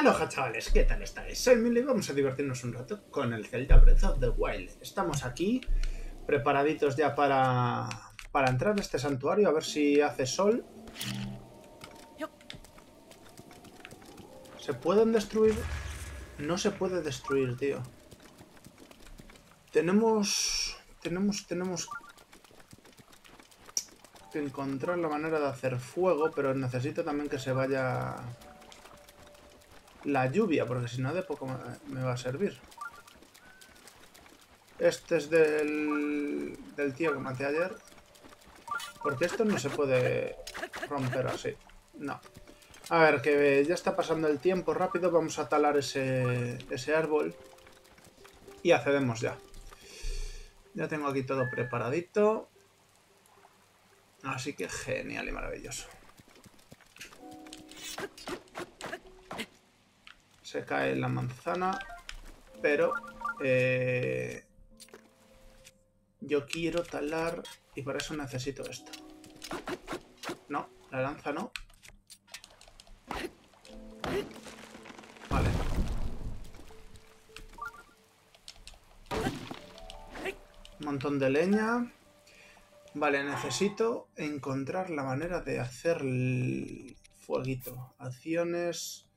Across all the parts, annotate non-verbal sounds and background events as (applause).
Aloha chavales, ¿qué tal estáis? Soy Mili y vamos a divertirnos un rato con el Zelda Breath of the Wild. Estamos aquí, preparaditos ya para, para entrar a este santuario, a ver si hace sol. ¿Se pueden destruir? No se puede destruir, tío. Tenemos... Tenemos, tenemos que encontrar la manera de hacer fuego, pero necesito también que se vaya la lluvia, porque si no de poco me va a servir. Este es del, del tío que maté ayer. Porque esto no se puede romper así. No. A ver, que ya está pasando el tiempo rápido. Vamos a talar ese, ese árbol. Y accedemos ya. Ya tengo aquí todo preparadito. Así que genial y maravilloso. Se cae la manzana, pero eh, yo quiero talar y para eso necesito esto. No, la lanza no. Vale. Un montón de leña. Vale, necesito encontrar la manera de hacer el fueguito. Acciones,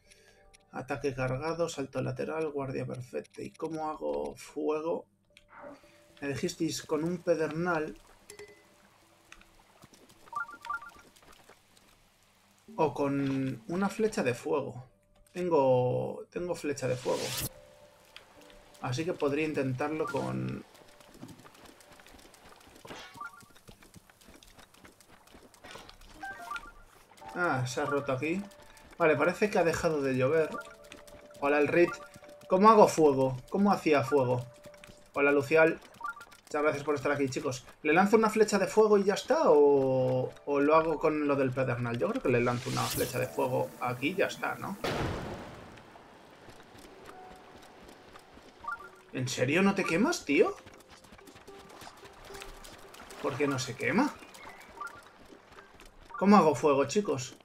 ataque cargado, salto lateral, guardia perfecta. ¿Y cómo hago fuego? Me dijisteis con un pedernal. O con una flecha de fuego. Tengo, tengo flecha de fuego. Así que podría intentarlo con Ah, se ha roto aquí. Vale, parece que ha dejado de llover. Hola, el Rit. ¿Cómo hago fuego? ¿Cómo hacía fuego? Hola, Lucial. Muchas gracias por estar aquí, chicos. ¿Le lanzo una flecha de fuego y ya está? ¿O, o lo hago con lo del pedernal? Yo creo que le lanzo una flecha de fuego aquí y ya está, ¿no? ¿En serio no te quemas, tío? ¿Por qué no se quema? ¿Cómo hago fuego, chicos?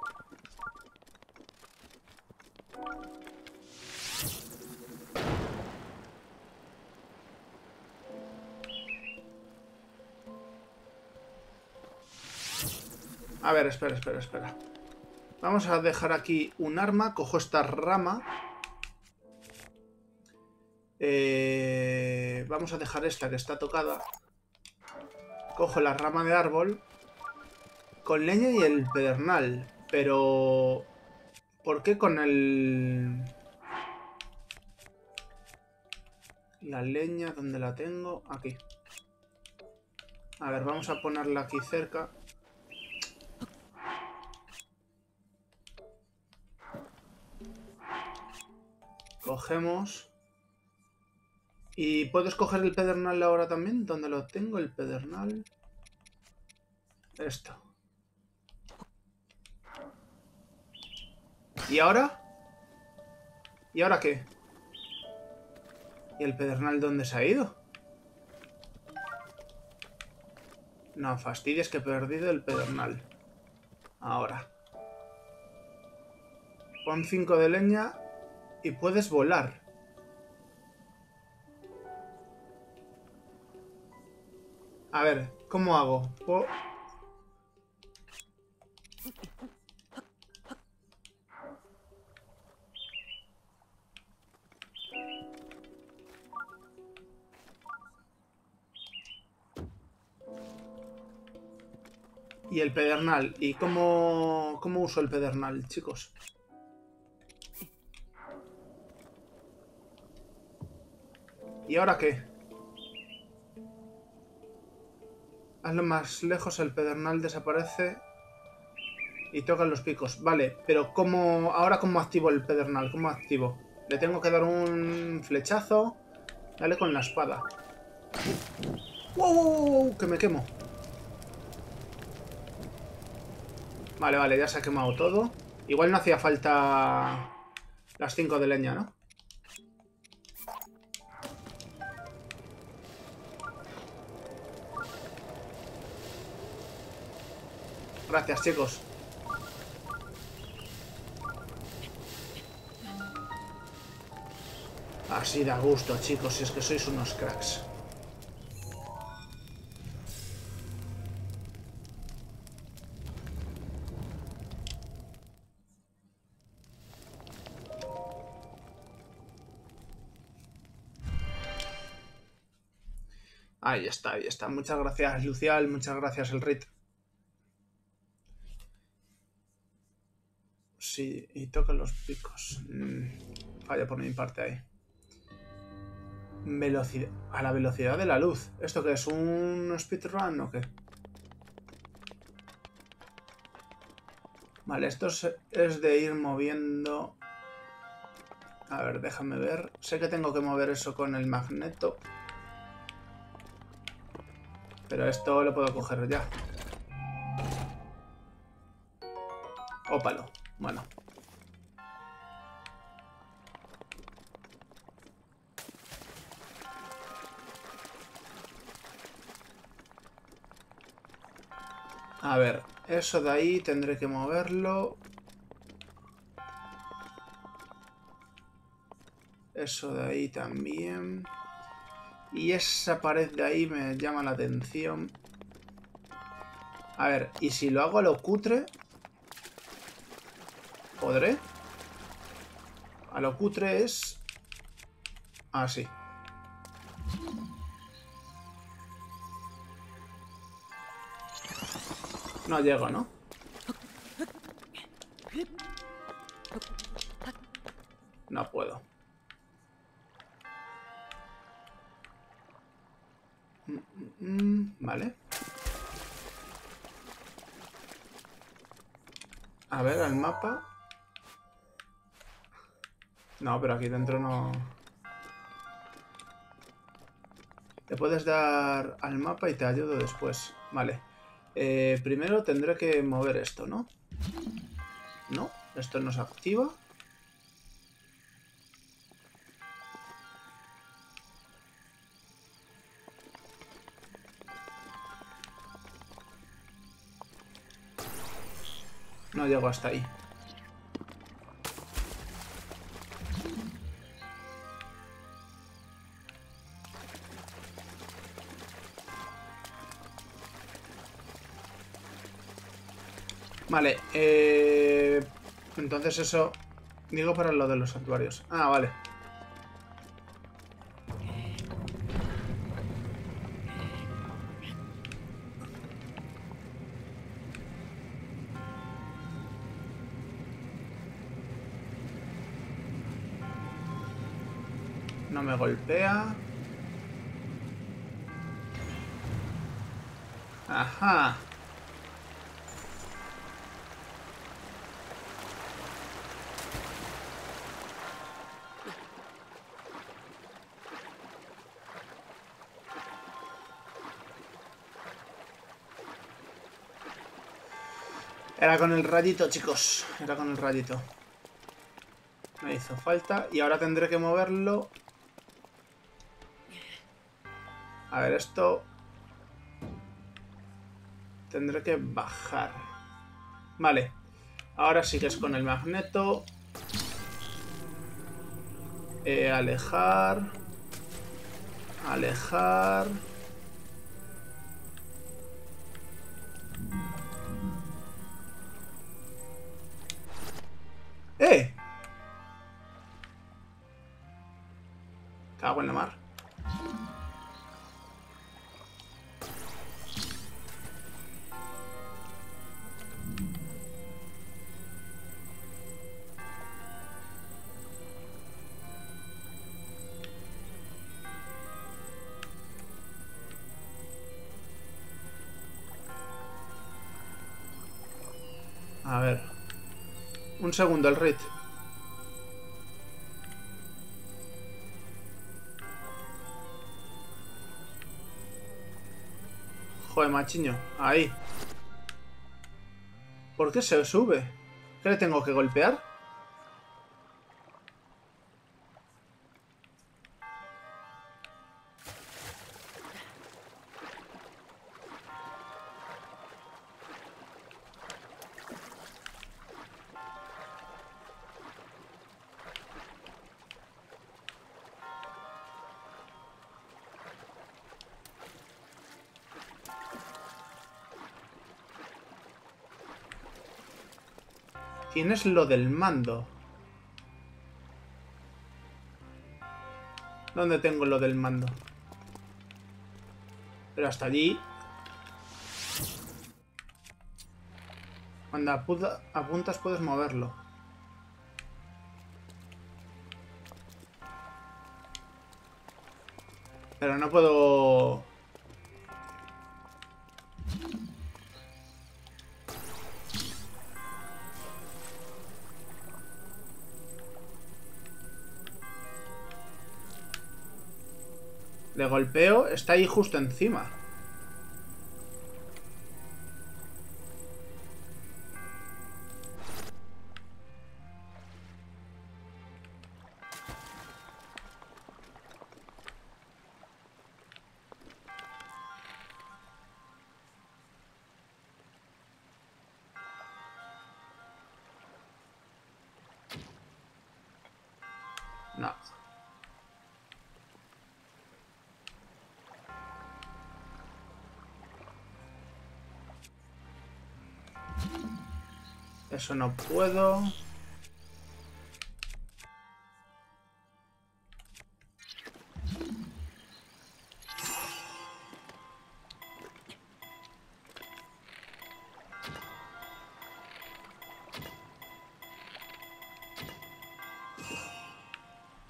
A ver, espera, espera, espera. Vamos a dejar aquí un arma. Cojo esta rama. Eh, vamos a dejar esta que está tocada. Cojo la rama de árbol con leña y el pedernal, pero... ¿Por qué con el...? La leña, ¿dónde la tengo? Aquí. A ver, vamos a ponerla aquí cerca. Cogemos. ¿Y puedo escoger el pedernal ahora también? ¿Dónde lo tengo el pedernal? Esto. ¿Y ahora? ¿Y ahora qué? ¿Y el pedernal dónde se ha ido? No, fastidies que he perdido el pedernal. Ahora. Pon 5 de leña y puedes volar. A ver, ¿cómo hago? Y el pedernal. ¿Y cómo, cómo uso el pedernal, chicos? ¿Y ahora qué? Hazlo más lejos, el pedernal desaparece y tocan los picos. Vale, pero ¿cómo, ahora cómo activo el pedernal? ¿Cómo activo? Le tengo que dar un flechazo. Dale con la espada. ¡Wow! Que me quemo. Vale, vale, ya se ha quemado todo. Igual no hacía falta las 5 de leña, ¿no? Gracias, chicos. Así da gusto, chicos, si es que sois unos cracks. Ahí está, ahí está. Muchas gracias, Lucial. Muchas gracias, el Rit. Y toca los picos. Mm, falla por mi parte ahí. Velocidad. A la velocidad de la luz. ¿Esto qué es? ¿Un speedrun o qué? Vale, esto es de ir moviendo... A ver, déjame ver. Sé que tengo que mover eso con el magneto. Pero esto lo puedo coger ya. Ópalo. Bueno. A ver, eso de ahí tendré que moverlo. Eso de ahí también. Y esa pared de ahí me llama la atención. A ver, ¿y si lo hago a lo cutre? ¿Podré? A lo cutre es... Ah, sí. No llego, ¿no? No puedo. Vale. A ver, al mapa. No, pero aquí dentro no... Te puedes dar al mapa y te ayudo después. Vale. Eh, primero tendré que mover esto, ¿no? No, esto no se activa. No llego hasta ahí. Vale, eh... Entonces eso... Digo para lo de los santuarios. Ah, vale. No me golpea. Ajá. Era con el rayito, chicos. Era con el rayito. Me hizo falta. Y ahora tendré que moverlo. A ver, esto... Tendré que bajar. Vale. Ahora sí que es con el magneto. Eh, alejar. Alejar. Segundo, el rit. Joder, machiño. Ahí. ¿Por qué se sube? ¿Qué le tengo que golpear? Tienes lo del mando. ¿Dónde tengo lo del mando? Pero hasta allí... Cuando apuntas puedes moverlo. Pero no puedo... Golpeo, está ahí justo encima. No puedo.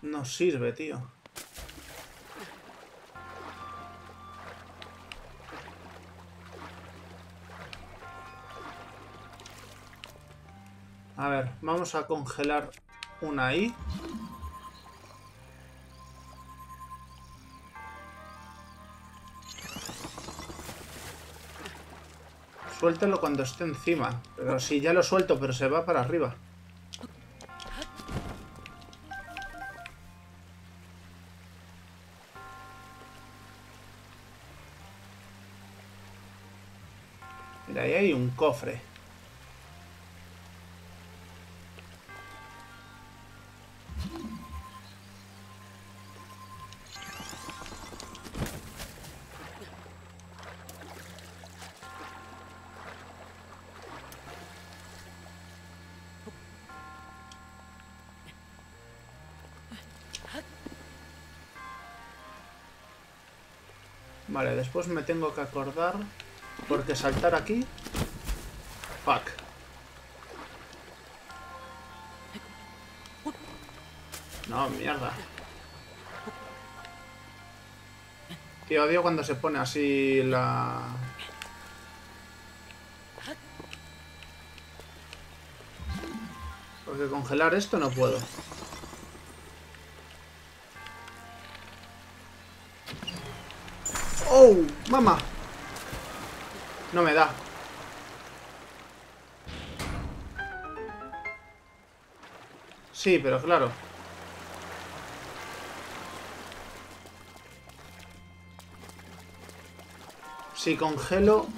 No sirve, tío. A ver, vamos a congelar una ahí. Suéltelo cuando esté encima. Pero si ya lo suelto, pero se va para arriba. Mira, ahí hay un cofre. Vale, después me tengo que acordar porque saltar aquí... Fuck. No, mierda. Tío, odio cuando se pone así la... Porque congelar esto no puedo. ¡Oh! ¡Mamá! No me da. Sí, pero claro. Si congelo...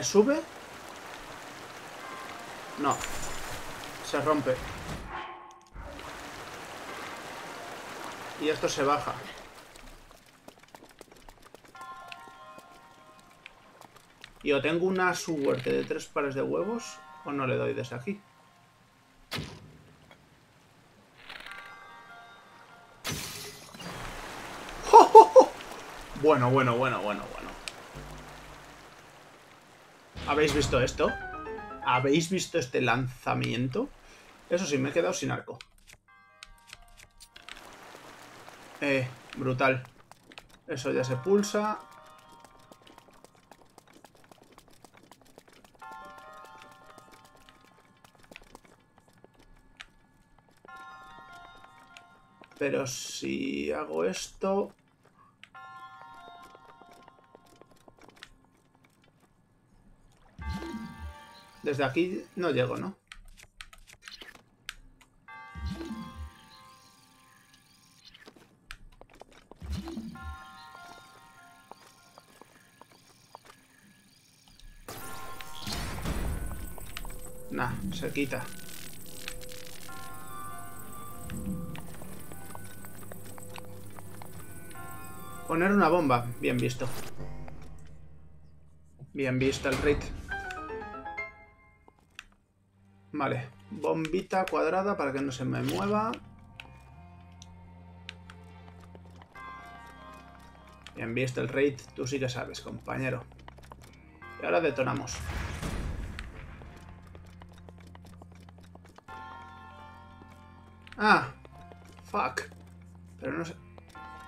¿Me sube? No. Se rompe. Y esto se baja. Y o tengo una suerte de tres pares de huevos o no le doy desde aquí. Bueno, bueno, bueno, bueno, bueno. ¿Habéis visto esto? ¿Habéis visto este lanzamiento? Eso sí, me he quedado sin arco. Eh, brutal. Eso ya se pulsa. Pero si hago esto... Desde aquí no llego, ¿no? Nah, se quita. Poner una bomba. Bien visto. Bien visto el raid. Vale. Bombita cuadrada para que no se me mueva. Bien visto el raid. Tú sí que sabes, compañero. Y ahora detonamos. Ah. Fuck. Pero no se,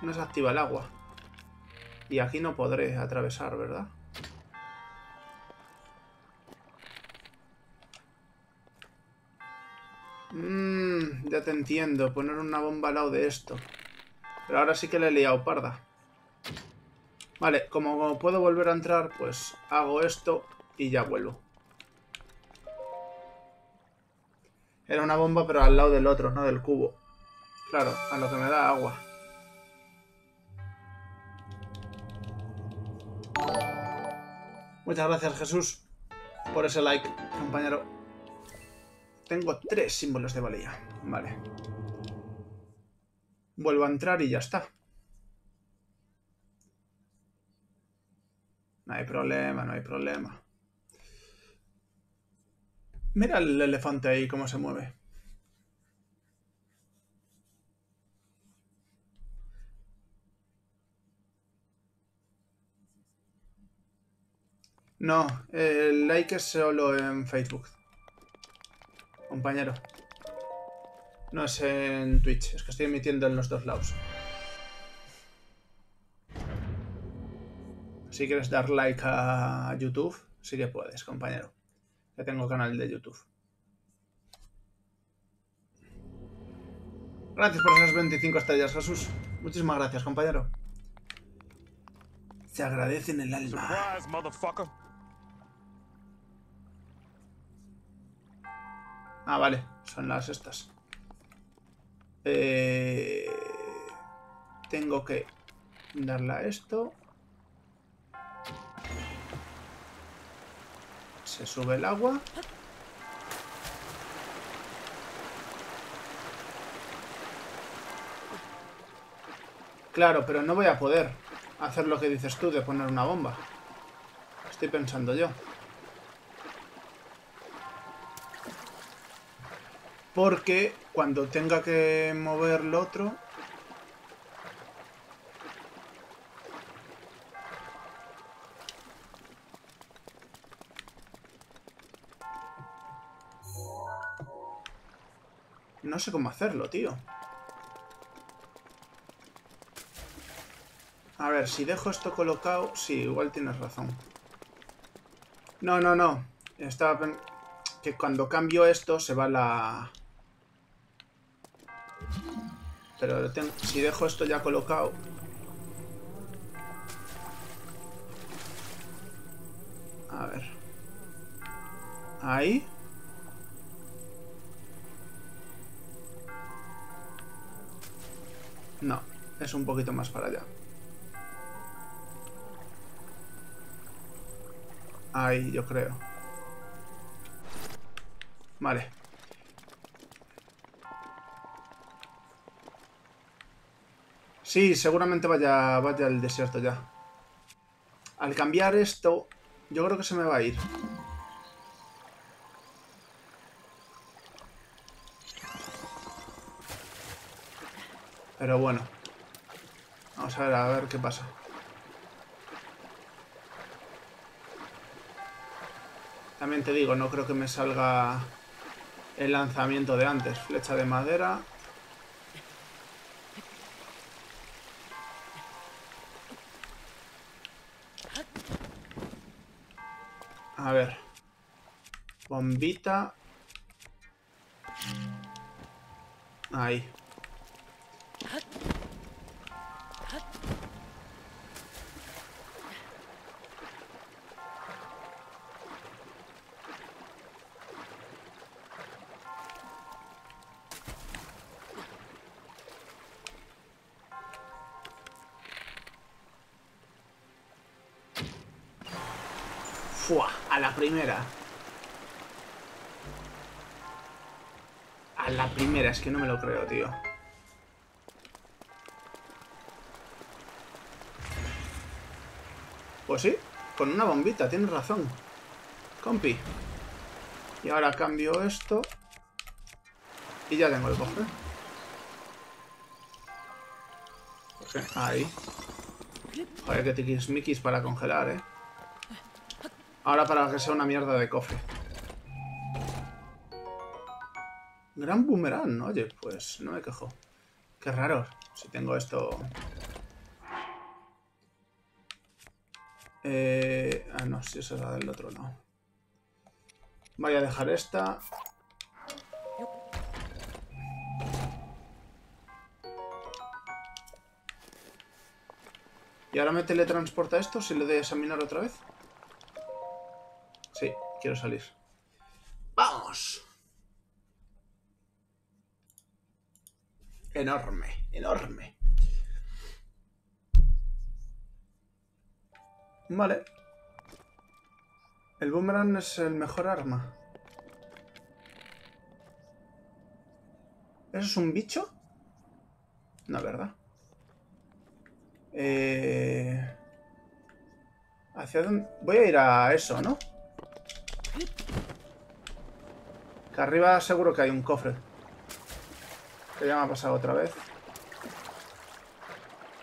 no se activa el agua. Y aquí no podré atravesar, ¿verdad? Mmm, ya te entiendo. Poner una bomba al lado de esto. Pero ahora sí que le he liado parda. Vale, como puedo volver a entrar, pues hago esto y ya vuelvo. Era una bomba, pero al lado del otro, no del cubo. Claro, a lo que me da agua. Muchas gracias, Jesús, por ese like, compañero. Tengo tres símbolos de valía. Vale. Vuelvo a entrar y ya está. No hay problema, no hay problema. Mira el elefante ahí cómo se mueve. No, el like es solo en Facebook. Compañero. No es en Twitch, es que estoy emitiendo en los dos lados. Si quieres dar like a YouTube, sí que puedes, compañero. Ya tengo canal de YouTube. Gracias por esas 25 estrellas, Jesús. Muchísimas gracias, compañero. Se agradece en el alma. Ah, vale. Son las estas. Eh, tengo que darle a esto. Se sube el agua. Claro, pero no voy a poder hacer lo que dices tú de poner una bomba. Estoy pensando yo. Porque cuando tenga que mover lo otro... No sé cómo hacerlo, tío. A ver, si dejo esto colocado... Sí, igual tienes razón. No, no, no. Estaba... Que cuando cambio esto se va la... Pero si dejo esto ya colocado... A ver. Ahí. No, es un poquito más para allá. Ahí, yo creo. Vale. Sí, seguramente vaya, vaya al desierto ya. Al cambiar esto, yo creo que se me va a ir. Pero bueno. Vamos a ver, a ver qué pasa. También te digo, no creo que me salga el lanzamiento de antes. Flecha de madera. A ver. Bombita. Ahí. Es que no me lo creo, tío. Pues sí, con una bombita, tienes razón. Compi. Y ahora cambio esto. Y ya tengo el cofre. Ahí. Joder, que tiquismiquis para congelar, eh. Ahora para que sea una mierda de cofre. Gran boomerang, oye, pues no me quejo. Qué raro, si tengo esto... Eh... Ah, no, si esa es la del otro lado. Voy a dejar esta. ¿Y ahora me teletransporta esto si le doy a examinar otra vez? Sí, quiero salir. ¡Vamos! Enorme, enorme. Vale. El boomerang es el mejor arma. ¿Eso es un bicho? No, ¿verdad? Eh... ¿Hacia dónde? Voy a ir a eso, ¿no? Que arriba seguro que hay un cofre. Ya me ha pasado otra vez.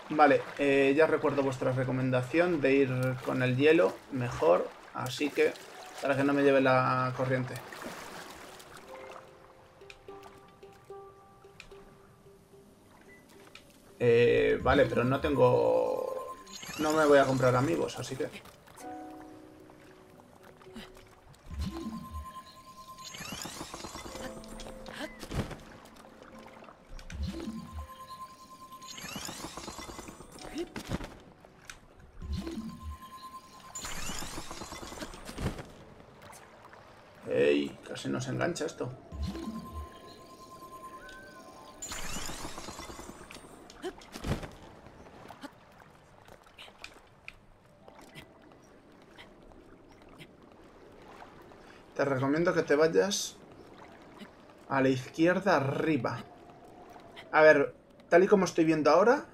Vale, eh, ya recuerdo vuestra recomendación de ir con el hielo mejor. Así que, para que no me lleve la corriente. Eh, vale, pero no tengo... No me voy a comprar amigos, así que... esto. Te recomiendo que te vayas a la izquierda arriba. A ver, tal y como estoy viendo ahora,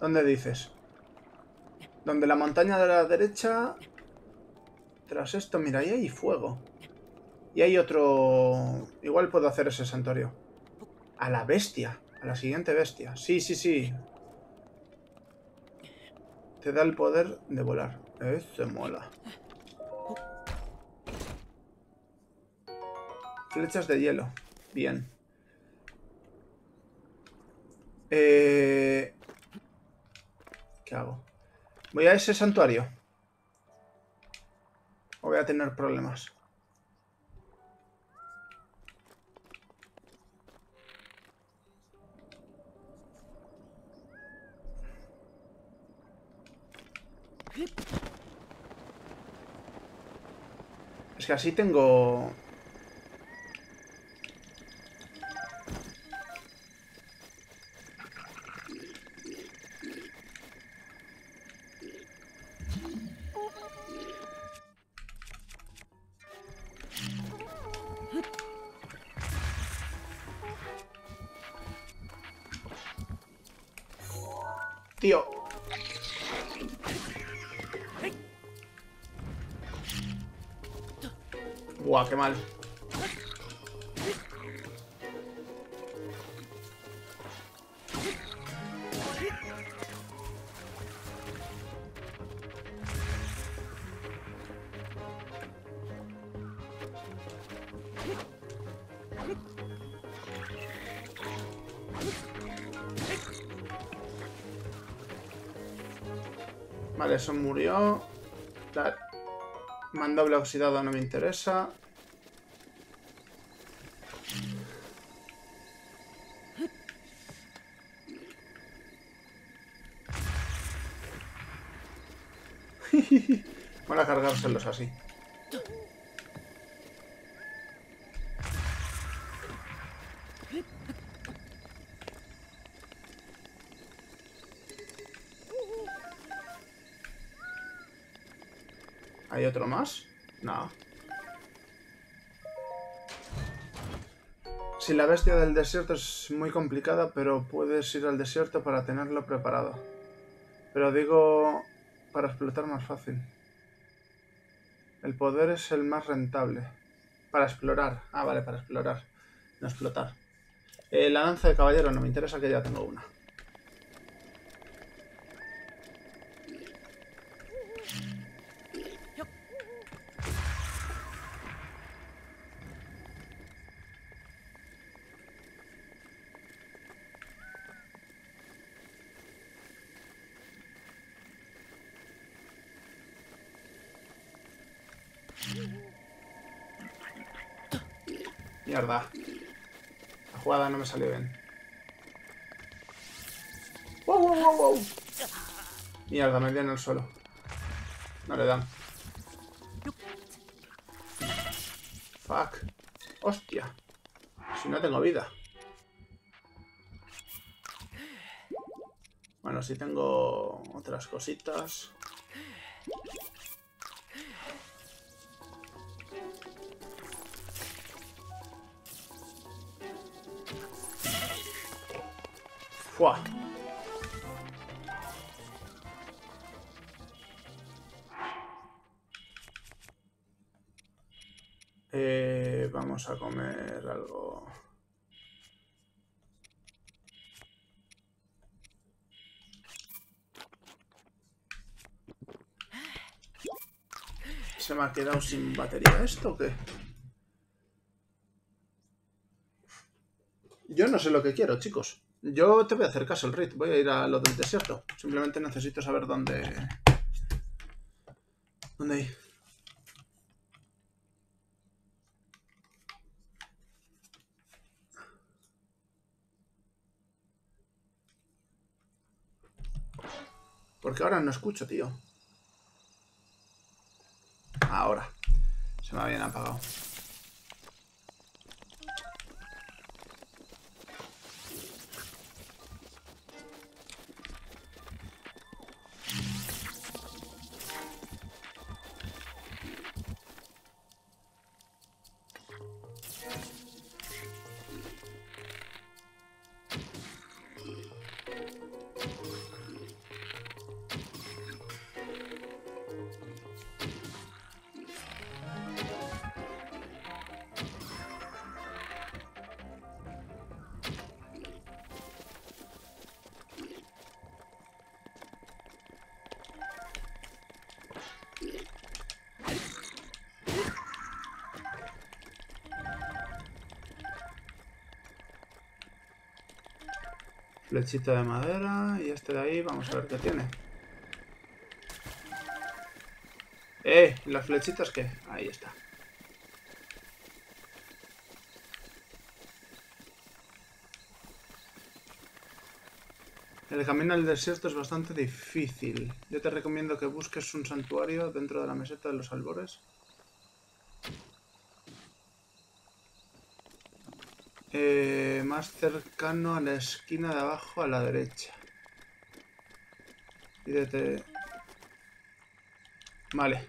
¿dónde dices? Donde la montaña de la derecha... Tras esto, mira, ahí hay fuego. Y hay otro... Igual puedo hacer ese santuario. A la bestia. A la siguiente bestia. Sí, sí, sí. Te da el poder de volar. Eso mola. Flechas de hielo. Bien. Eh... ¿Qué hago? ¿Voy a ese santuario? ¿O voy a tener problemas? Es que así tengo qué mal. Vale, eso murió. Mandoble oxidado no me interesa. ¿Hay otro más? No. Si la bestia del desierto es muy complicada, pero puedes ir al desierto para tenerlo preparado. Pero digo, para explotar más fácil. El poder es el más rentable. Para explorar. Ah, vale, para explorar. No explotar. Eh, la lanza de caballero no me interesa que ya tengo una. La jugada no me salió bien. ¡Wow, wow, wow, wow! Mierda, me en el suelo. No le dan. Fuck. Hostia. Si no tengo vida. Bueno, si tengo otras cositas. Eh, vamos a comer algo. ¿Se me ha quedado sin batería esto o qué? Yo no sé lo que quiero, chicos. Yo te voy a hacer caso, el Rit. Voy a ir a lo del desierto. Simplemente necesito saber dónde... ¿Dónde hay? Porque ahora no escucho, tío. Ahora. Se me habían apagado. Flechita de madera y este de ahí, vamos a ver qué tiene. ¡Eh! ¿Las flechitas qué? Ahí está. El camino al desierto es bastante difícil. Yo te recomiendo que busques un santuario dentro de la meseta de los albores. Eh, más cercano a la esquina de abajo a la derecha. Pídete... Vale.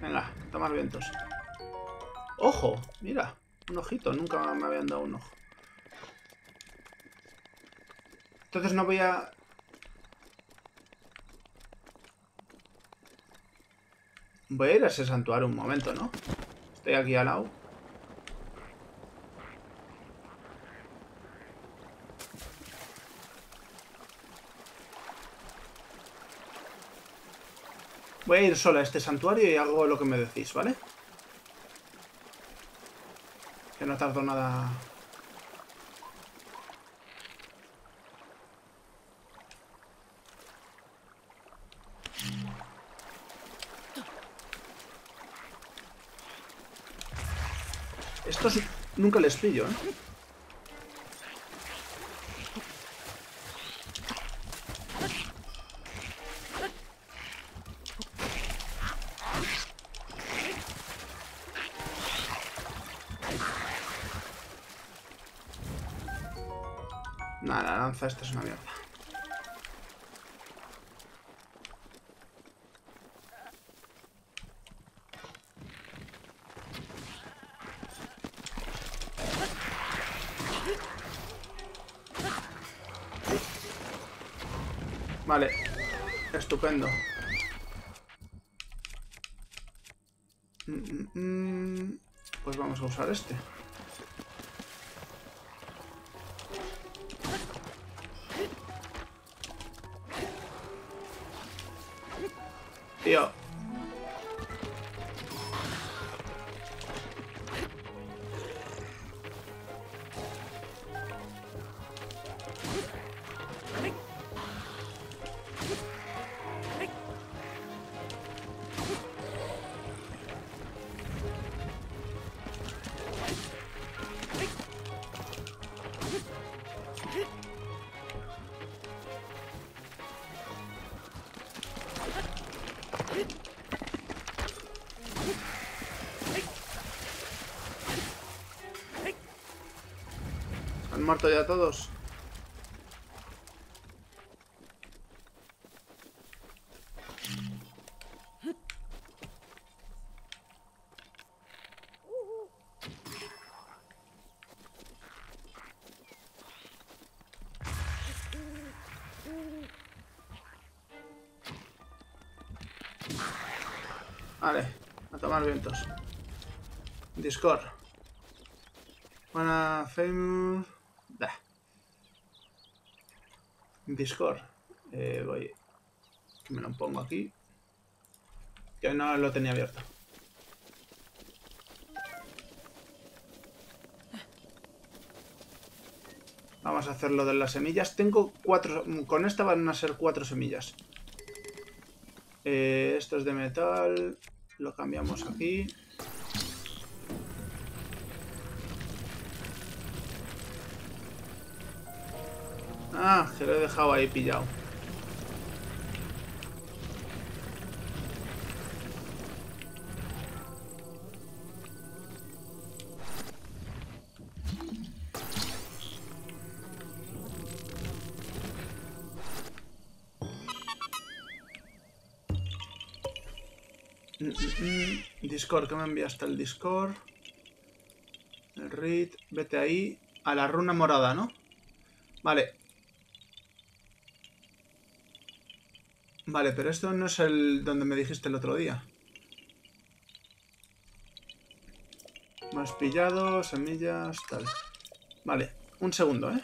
Venga, tomar vientos. ¡Ojo! Mira, un ojito. Nunca me habían dado un ojo. Entonces no voy a... Voy a ir a ese santuario un momento, ¿no? Estoy aquí al lado. Voy a ir solo a este santuario y hago lo que me decís, ¿vale? Que no tardo nada... Nunca les pillo, ¿eh? Nada, la lanza esta es una mierda. Estupendo. Mm, mm, mm. Pues vamos a usar este. Muerto ya todos? Vale, a tomar vientos. Discord. Buena famous. Da. Discord. Eh, voy. Me lo pongo aquí. Que no lo tenía abierto. Vamos a hacer lo de las semillas. Tengo cuatro... Con esta van a ser cuatro semillas. Eh, esto es de metal. Lo cambiamos aquí. Que lo he dejado ahí pillado. Mm, mm, mm. Discord, ¿qué me enviaste el Discord? El read, vete ahí. A la runa morada, ¿no? Vale. Vale, pero esto no es el donde me dijiste el otro día. Más pillado, semillas, tal. Vale, un segundo, ¿eh?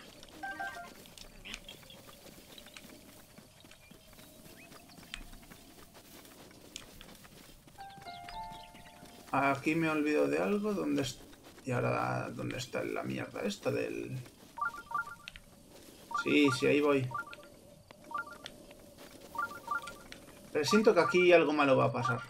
Aquí me olvido de algo. ¿Dónde? Y ahora, ¿dónde está la mierda esta del...? Sí, sí, ahí voy. Pero siento que aquí algo malo va a pasar.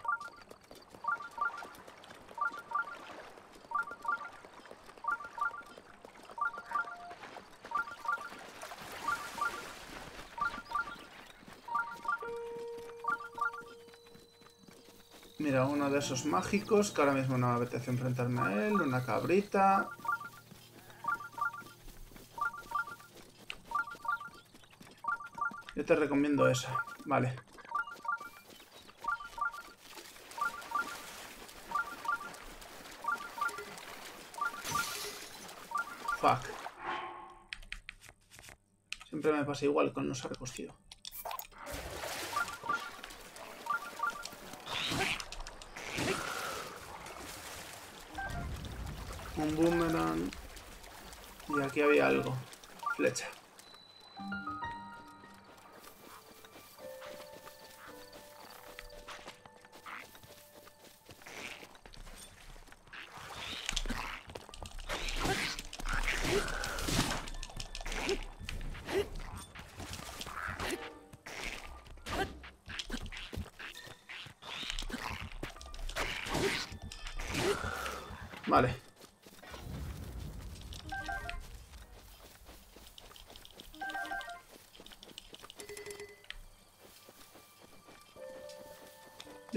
Mira, uno de esos mágicos que ahora mismo no me apetece enfrentarme a él. Una cabrita. Yo te recomiendo esa. Vale. Pasa igual con los arcos, tío. Un boomerang. Y aquí había algo. Flecha.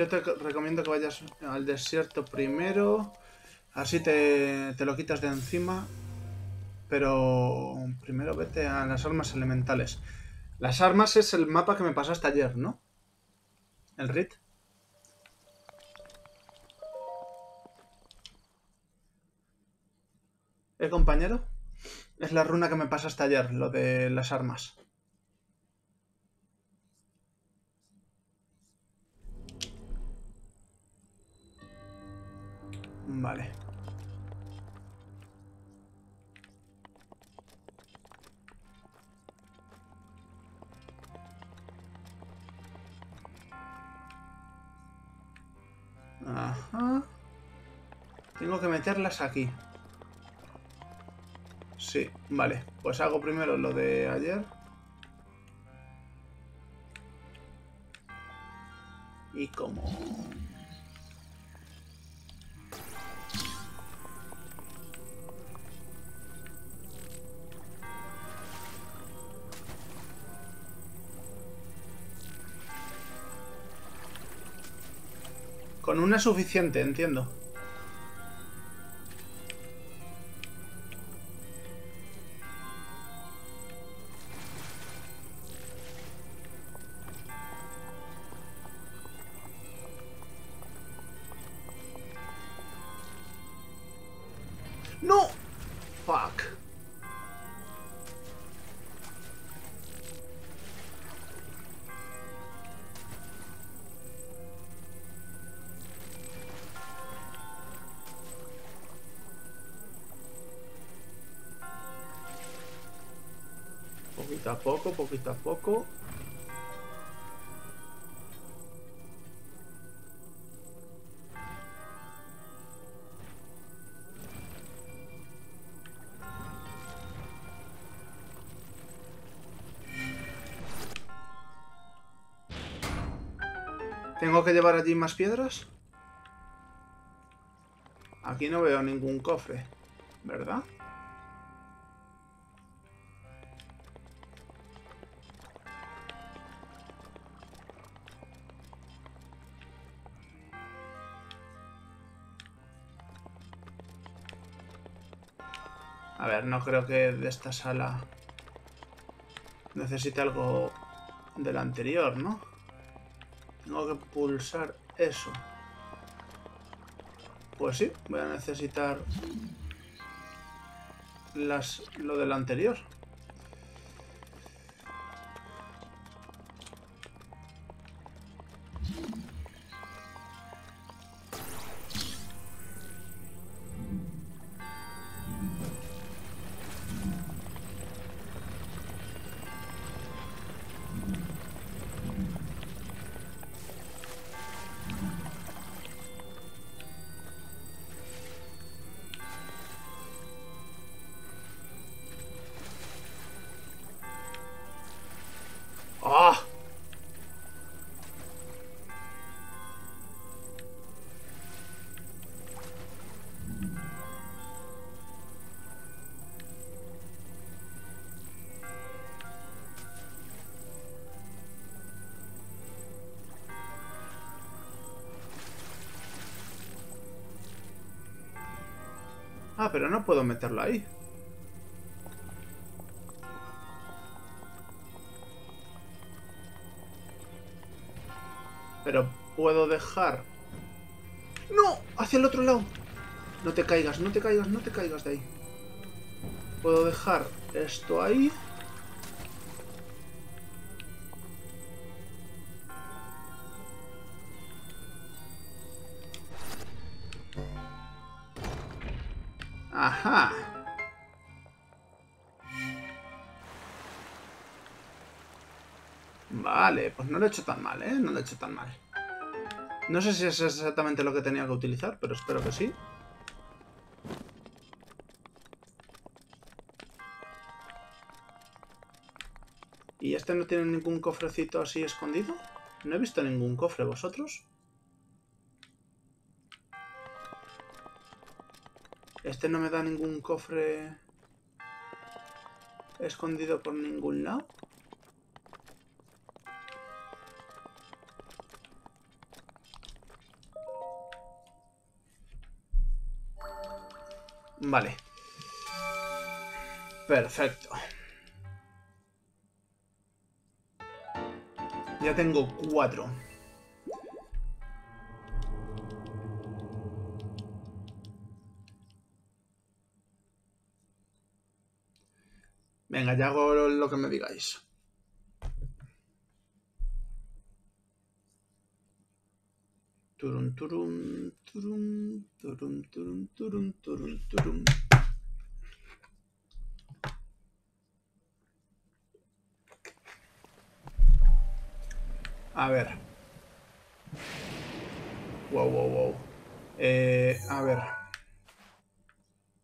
Yo te recomiendo que vayas al desierto primero. Así te, te lo quitas de encima. Pero primero vete a las armas elementales. Las armas es el mapa que me pasaste ayer, ¿no? El RIT. ¿Eh, compañero? Es la runa que me pasaste ayer, lo de las armas. Vale. Ajá. Tengo que meterlas aquí. Sí, vale. Pues hago primero lo de ayer. Y como... Con una suficiente, entiendo. Poco. ¿Tengo que llevar allí más piedras? Aquí no veo ningún cofre, ¿verdad? Creo que de esta sala necesite algo del anterior, ¿no? Tengo que pulsar eso. Pues sí, voy a necesitar las, lo del anterior. Pero no puedo meterlo ahí. Pero puedo dejar... ¡No! Hacia el otro lado. No te caigas, no te caigas, no te caigas de ahí. Puedo dejar esto ahí. Vale, pues no lo he hecho tan mal, ¿eh? No lo he hecho tan mal. No sé si es exactamente lo que tenía que utilizar, pero espero que sí. ¿Y este no tiene ningún cofrecito así escondido? No he visto ningún cofre, ¿vosotros? Este no me da ningún cofre escondido por ningún lado. Vale. Perfecto. Ya tengo cuatro. Venga, ya hago lo que me digáis. Turum, turum, turum, turum, turum, turum, turum, turum. A ver. Wow, wow, wow. Eh, a ver.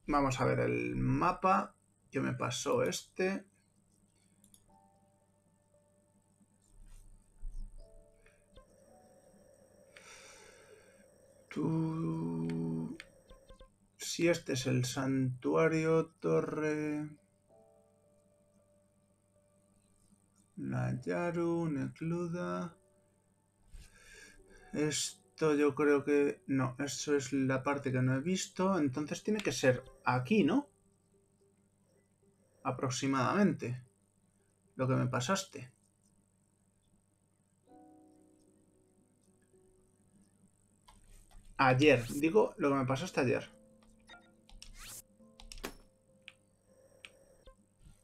Vamos a ver el mapa que me pasó este. Tú... Si este es el santuario, torre... Nayaru, Necluda... Esto yo creo que... No, eso es la parte que no he visto. Entonces tiene que ser aquí, ¿no? Aproximadamente. Lo que me pasaste. Ayer. Digo lo que me pasaste ayer.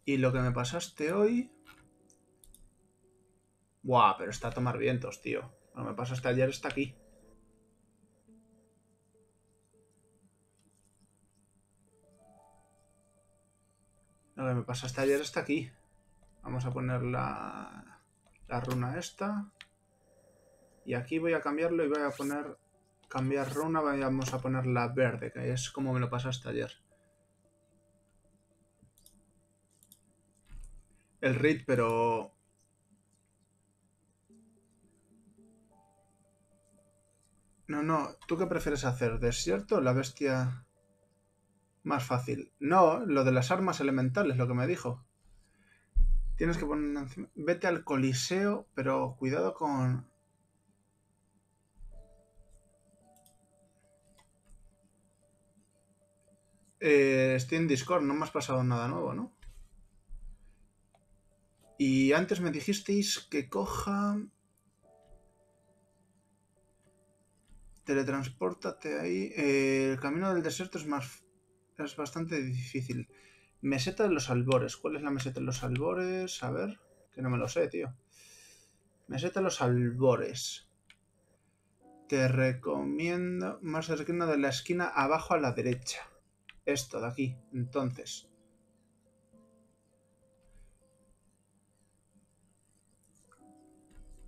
Y lo que me pasaste hoy... Buah, pero está a tomar vientos, tío. Lo que me pasaste ayer está aquí. Lo que me pasaste ayer está aquí. Vamos a poner la, la runa esta. Y aquí voy a cambiarlo y voy a poner cambiar runa, vayamos a poner la verde, que es como me lo pasaste ayer. El read, pero... No, no, ¿tú qué prefieres hacer? ¿Desierto la bestia más fácil? No, lo de las armas elementales, lo que me dijo. Tienes que poner Vete al coliseo, pero cuidado con... Eh, estoy en Discord, no me has pasado nada nuevo, ¿no? Y antes me dijisteis que coja... Teletransportate ahí. Eh, el camino del desierto es más... Es bastante difícil. Meseta de los albores. ¿Cuál es la meseta de los albores? A ver, que no me lo sé, tío. Meseta de los albores. Te recomiendo más cercano de la esquina abajo a la derecha esto de aquí. Entonces,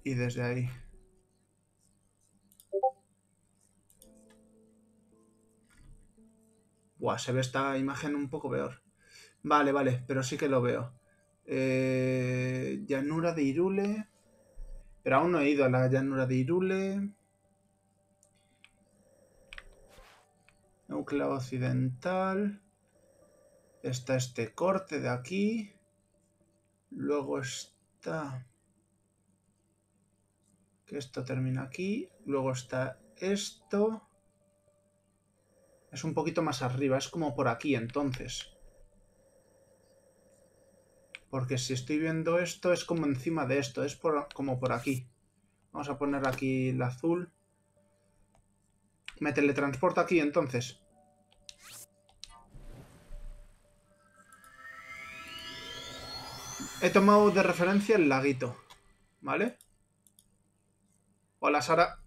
y desde ahí. Se ve esta imagen un poco peor. Vale, vale, pero sí que lo veo. Eh, llanura de Irule. Pero aún no he ido a la llanura de Irule. Núcleo occidental. Está este corte de aquí. Luego está... Que esto termina aquí. Luego está esto. Es un poquito más arriba. Es como por aquí entonces. Porque si estoy viendo esto es como encima de esto. Es como por aquí. Vamos a poner aquí el azul. Me teletransporta aquí entonces. He tomado de referencia el laguito. ¿Vale? Hola, Sara.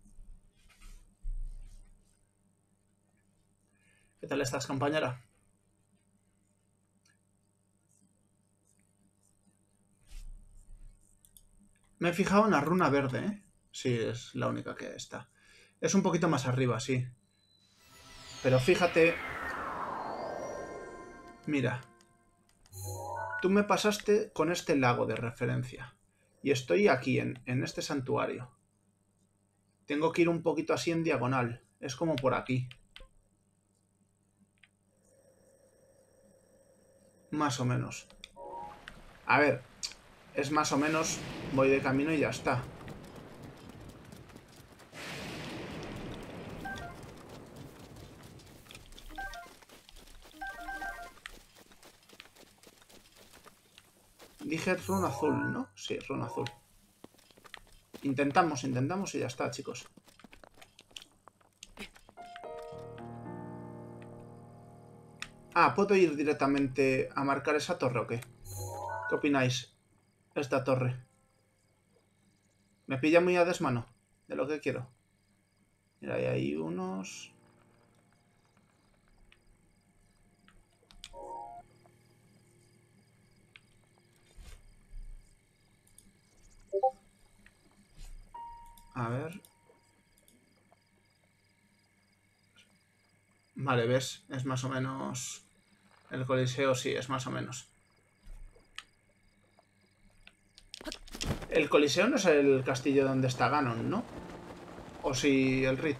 ¿Qué tal estás, compañera? Me he fijado en la runa verde, ¿eh? Sí, es la única que está. Es un poquito más arriba, sí. Pero fíjate... Mira. Tú me pasaste con este lago de referencia. Y estoy aquí, en, en este santuario. Tengo que ir un poquito así en diagonal. Es como por aquí. Más o menos. A ver, es más o menos, voy de camino y ya está. Dije run azul, ¿no? Sí, run azul. Intentamos, intentamos y ya está, chicos. Ah, ¿puedo ir directamente a marcar esa torre o qué? ¿Qué opináis? Esta torre. Me pilla muy a desmano de lo que quiero. Mira, ahí hay unos... A ver... Vale, ¿ves? Es más o menos... El coliseo sí, es más o menos. El coliseo no es el castillo donde está Ganon, ¿no? O si el Rit.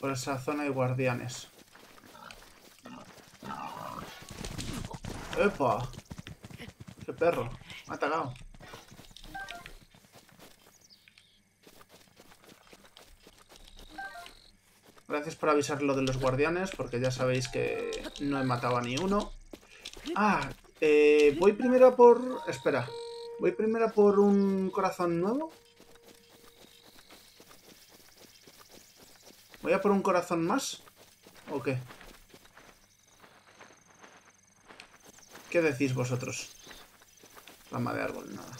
Por esa zona hay guardianes. ¡Epa! ¡Qué perro! Me ha atacado. Gracias por avisar lo de los guardianes, porque ya sabéis que no he matado a ni uno. Ah, eh, voy primero por... Espera. Voy primero por un corazón nuevo. ¿Voy a por un corazón más? ¿O qué? ¿Qué decís vosotros? Rama de árbol, nada.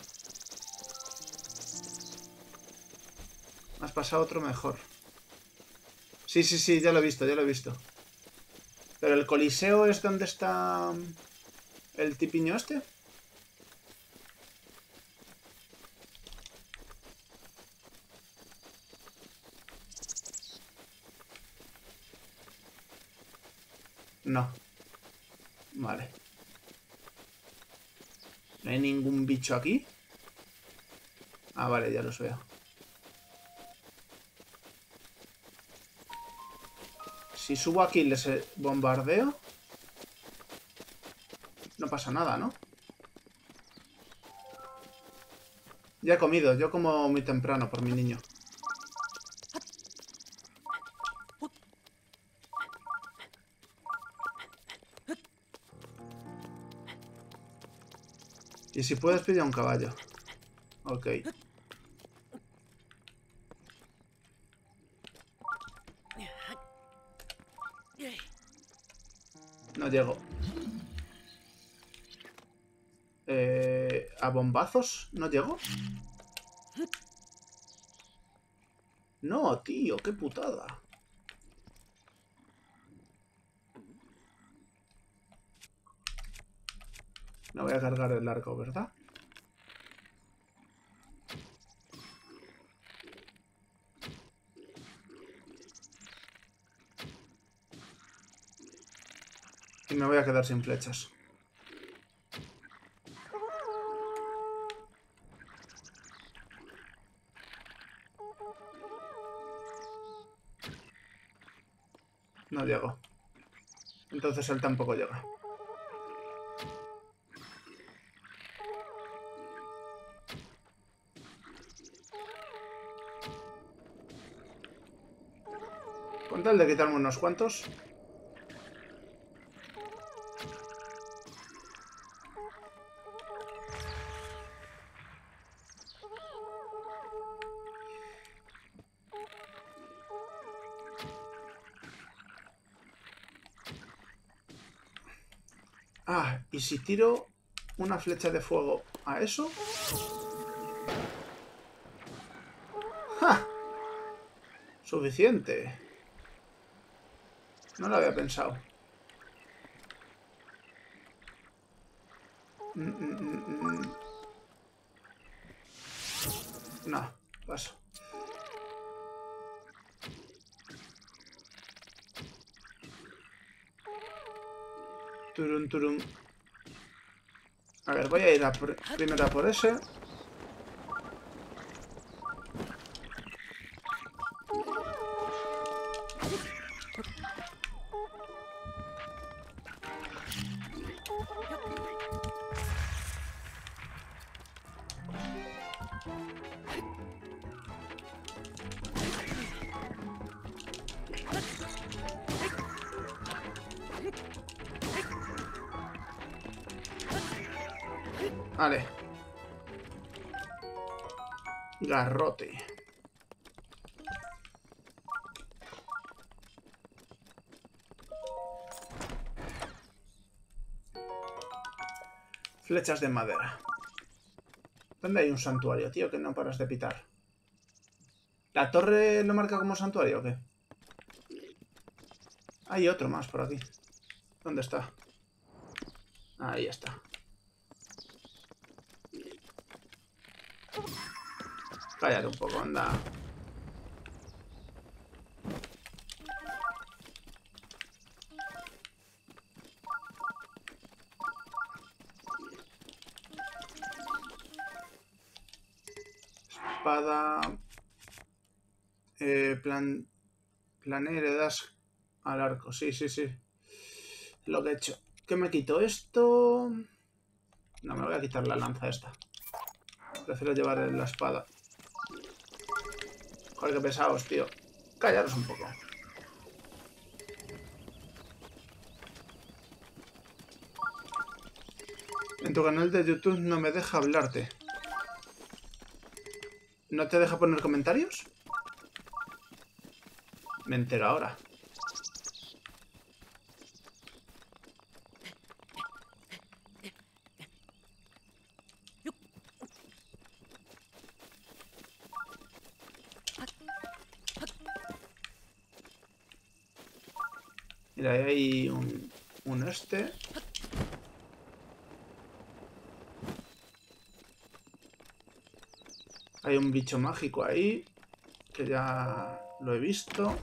¿Me has pasado otro mejor? Sí, sí, sí, ya lo he visto, ya lo he visto. Pero el coliseo es donde está el tipiño este. No. Vale. ¿No hay ningún bicho aquí? Ah, vale, ya los veo. Si subo aquí y les bombardeo... No pasa nada, ¿no? Ya he comido, yo como muy temprano por mi niño. Y si puedes pedir un caballo. Ok. No llego. Eh, ¿A bombazos? ¿No llego? No, tío, qué putada. A cargar el arco, ¿verdad? Y me voy a quedar sin flechas. No llego. Entonces él tampoco llega. De quitarme unos cuantos. Ah, y si tiro una flecha de fuego a eso... Suficiente. No lo había pensado. Mm, mm, mm, no, paso. Turum, turum. A ver, voy a ir a por, primero a por ese. Flechas de madera. ¿Dónde hay un santuario, tío? Que no paras de pitar. ¿La torre lo marca como santuario o qué? Hay otro más por aquí. ¿Dónde está? Ahí está. Cállate un poco, anda. Espada... Eh, plan... Plané le das al arco. Sí, sí, sí. Lo que he hecho. ¿Qué me quito? Esto... No, me voy a quitar la lanza esta. Prefiero llevar la espada. Joder, qué pesados, tío. Callaros un poco. En tu canal de YouTube no me deja hablarte. ¿No te deja poner comentarios? Me entero ahora. Mira, ahí hay un, un este. Hay bicho mágico ahí, que ya lo he visto.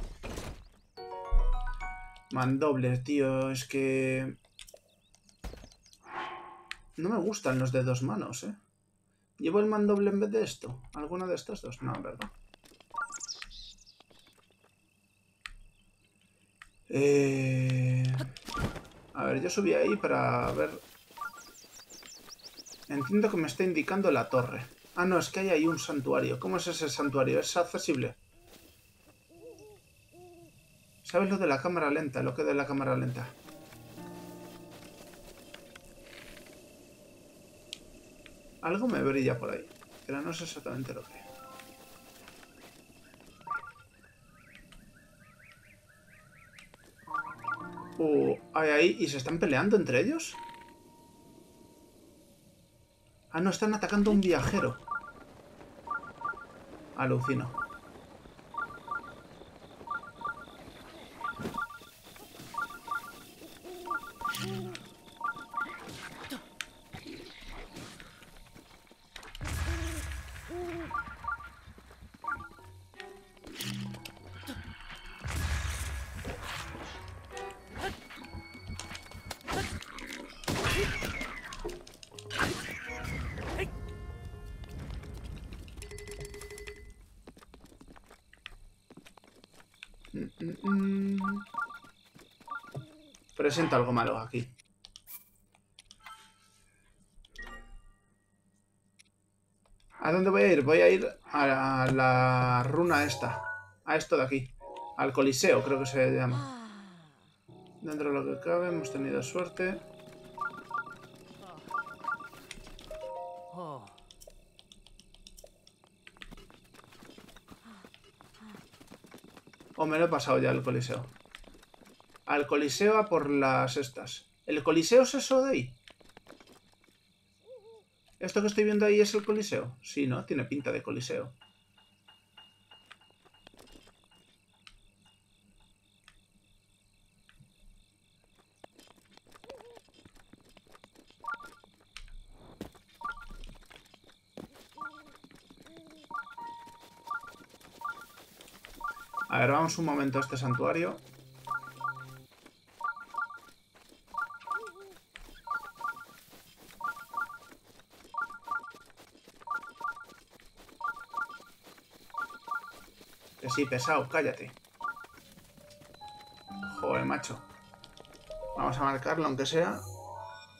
Mandoble, tío, es que... No me gustan los de dos manos, ¿eh? ¿Llevo el mandoble en vez de esto? ¿Alguno de estos dos? No, ¿verdad? Eh... A ver, yo subí ahí para ver... Entiendo que me está indicando la torre. Ah, no, es que hay ahí un santuario. ¿Cómo es ese santuario? ¿Es accesible? ¿Sabes lo de la cámara lenta? Lo que de la cámara lenta. Algo me brilla por ahí, pero no sé exactamente lo que. Uh, hay ahí y se están peleando entre ellos. Ah, no, están atacando a un viajero. Alucino. Presenta algo malo aquí. ¿A dónde voy a ir? Voy a ir a la runa esta. A esto de aquí. Al coliseo, creo que se llama. Dentro de lo que cabe, hemos tenido suerte. O me lo he pasado ya el coliseo. Al coliseo a por las estas. ¿El coliseo es eso de ahí? ¿Esto que estoy viendo ahí es el coliseo? Sí, ¿no? Tiene pinta de coliseo. A ver, vamos un momento a este santuario. Pesado, cállate. Joder, macho. Vamos a marcarlo, aunque sea.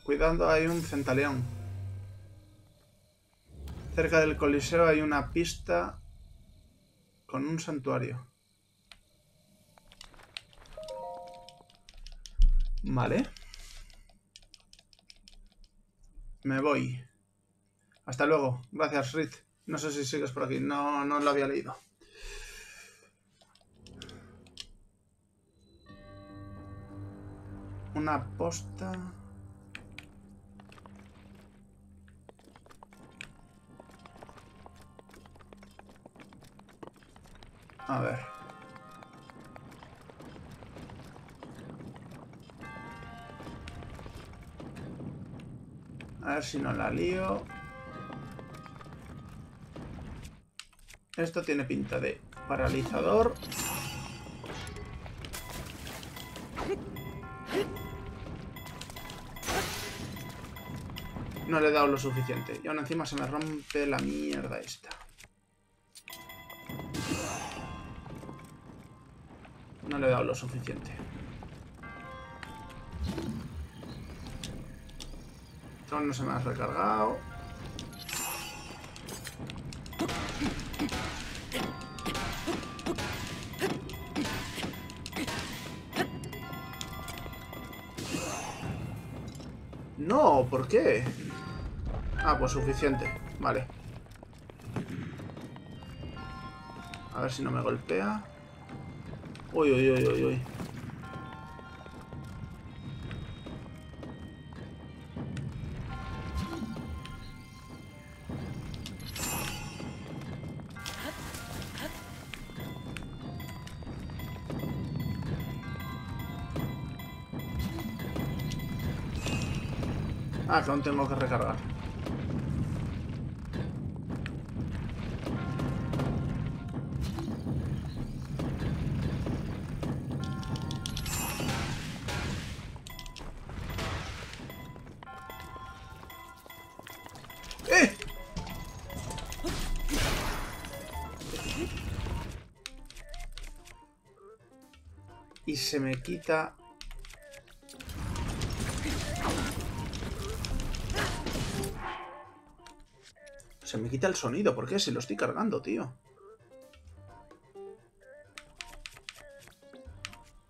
Cuidado, hay un centaleón. Cerca del coliseo hay una pista con un santuario. Vale. Me voy. Hasta luego. Gracias, Riz. No sé si sigues por aquí. No, no lo había leído. Una posta. A ver. A ver si no la lío. Esto tiene pinta de paralizador. No le he dado lo suficiente. Y aún encima se me rompe la mierda esta. No le he dado lo suficiente. No se me ha recargado. No, ¿por qué? Ah, pues suficiente. Vale. A ver si no me golpea. Uy, uy, uy, uy, uy. Ah, que aún tengo que recargar. Se me quita Se me quita el sonido. ¿Por qué? Se lo estoy cargando, tío.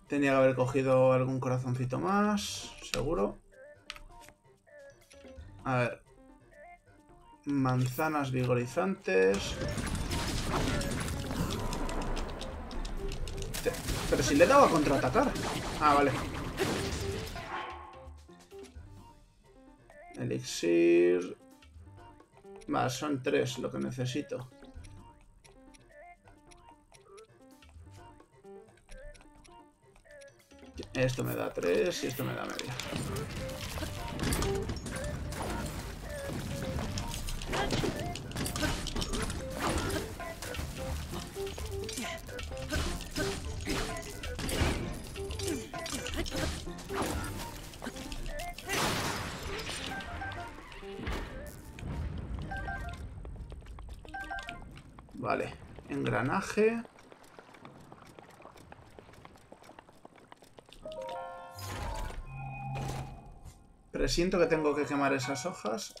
Tenía que haber cogido algún corazoncito más. Seguro. A ver. Manzanas vigorizantes. Pero si le he dado a contraatacar. Ah, vale. Elixir. Va, son tres lo que necesito. Esto me da tres y esto me da media. Presiento que tengo que quemar esas hojas.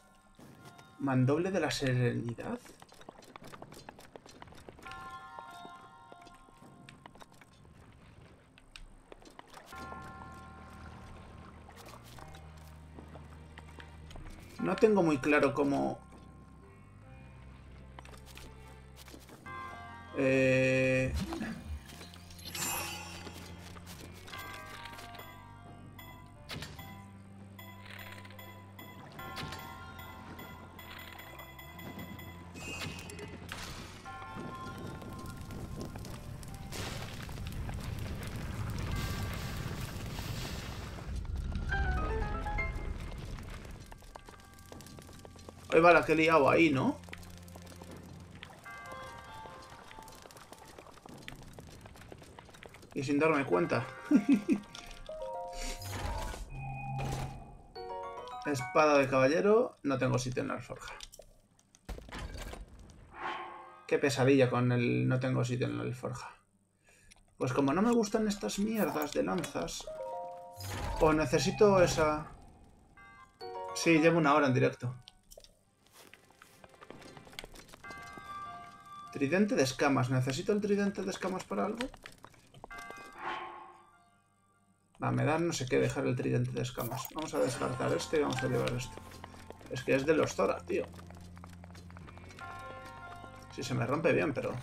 Mandoble de la serenidad. No tengo muy claro cómo... Eh... Ahí va que he liado ahí, ¿no? Y sin darme cuenta. (laughs) Espada de caballero. No tengo sitio en la alforja. Qué pesadilla con el no tengo sitio en la alforja. Pues como no me gustan estas mierdas de lanzas... O necesito esa... Sí, llevo una hora en directo. Tridente de escamas. ¿Necesito el tridente de escamas para algo? Va, me da no sé qué dejar el tridente de escamas. Vamos a descartar este y vamos a llevar esto. Es que es de los Zora, tío. Si se me rompe bien, pero...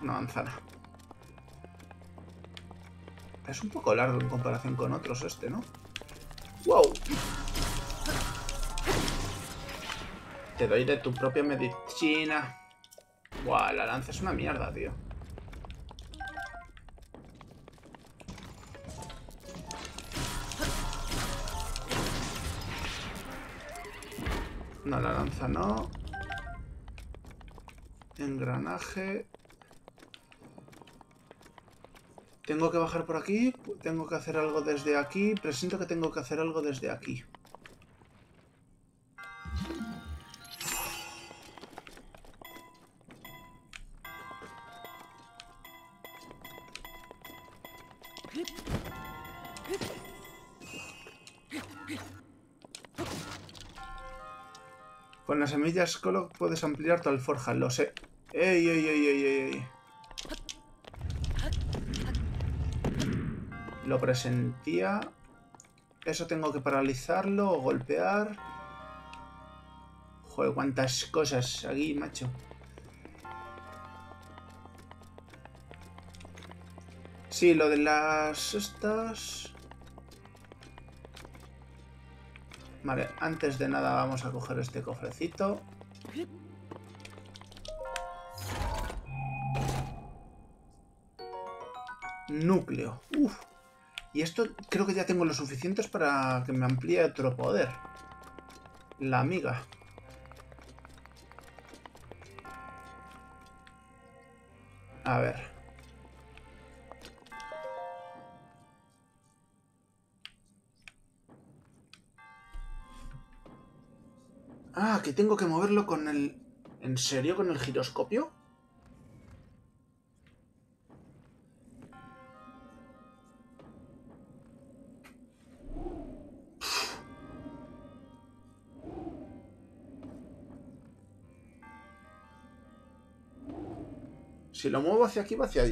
Una manzana. Es un poco largo en comparación con otros este, ¿no? ¡Wow! Te doy de tu propia medicina. Buah, la lanza es una mierda, tío. No, la lanza no. Engranaje. Tengo que bajar por aquí. Tengo que hacer algo desde aquí. Presiento que tengo que hacer algo desde aquí. Semillas Colo puedes ampliar tu alforja, lo sé. ¡Ey, ey, ey, ey, ey! Lo presentía. Eso tengo que paralizarlo o golpear. Joder, cuántas cosas aquí, macho. Sí, lo de las... estas... Vale, antes de nada vamos a coger este cofrecito. Núcleo. Uf. Y esto creo que ya tengo lo suficientes para que me amplíe otro poder. La amiga. A ver. Ah, que tengo que moverlo con el... ¿En serio? ¿Con el giroscopio? Si lo muevo hacia aquí, va hacia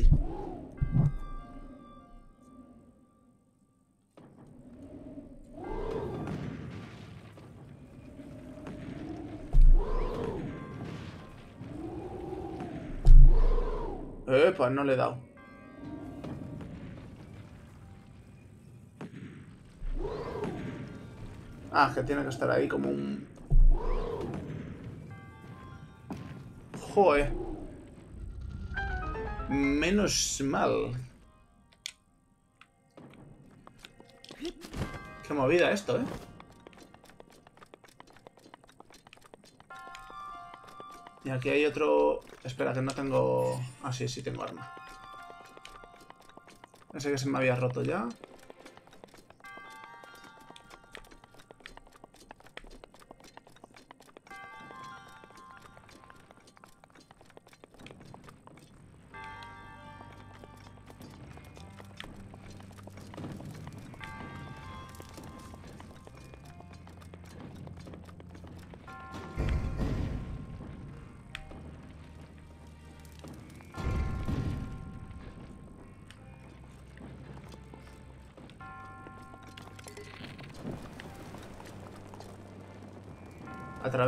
Epa, no le he dado. Ah, que tiene que estar ahí como un... Joder. Menos mal. Qué movida esto, ¿eh? Y aquí hay otro... Espera, que no tengo... Ah, sí, sí tengo arma. Pensé que se me había roto ya.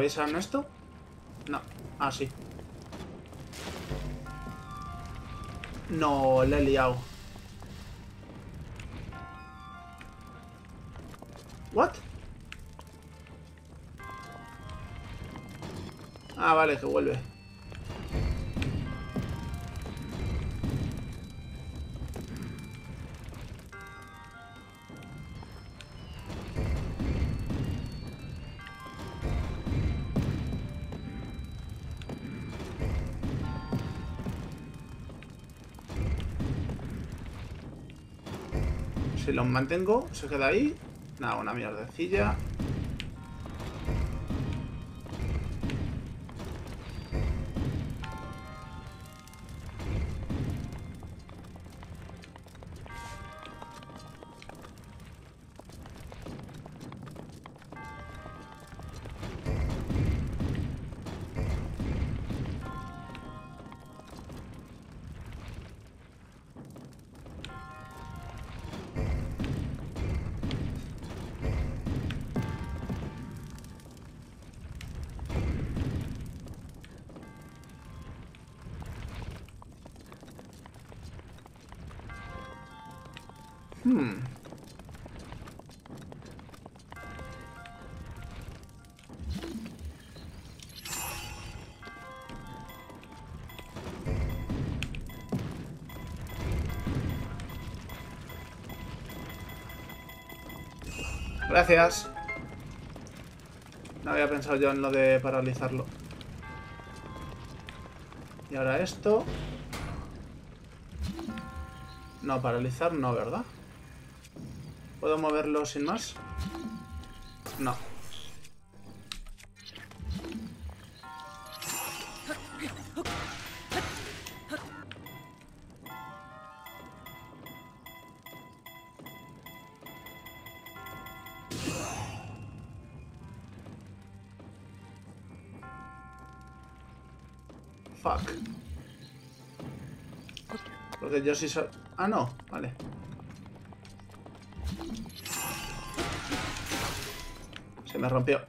¿Atraviesan esto? No. Ah, sí. No, le he liado. ¿What? Ah, vale, que vuelve. Los mantengo, se queda ahí. Nada, una mierdecilla. Gracias. No había pensado yo en lo de paralizarlo. Y ahora esto. No, paralizar no, ¿verdad? ¿Puedo moverlo sin más? Yo sí. Ah, no. Vale. Se me rompió.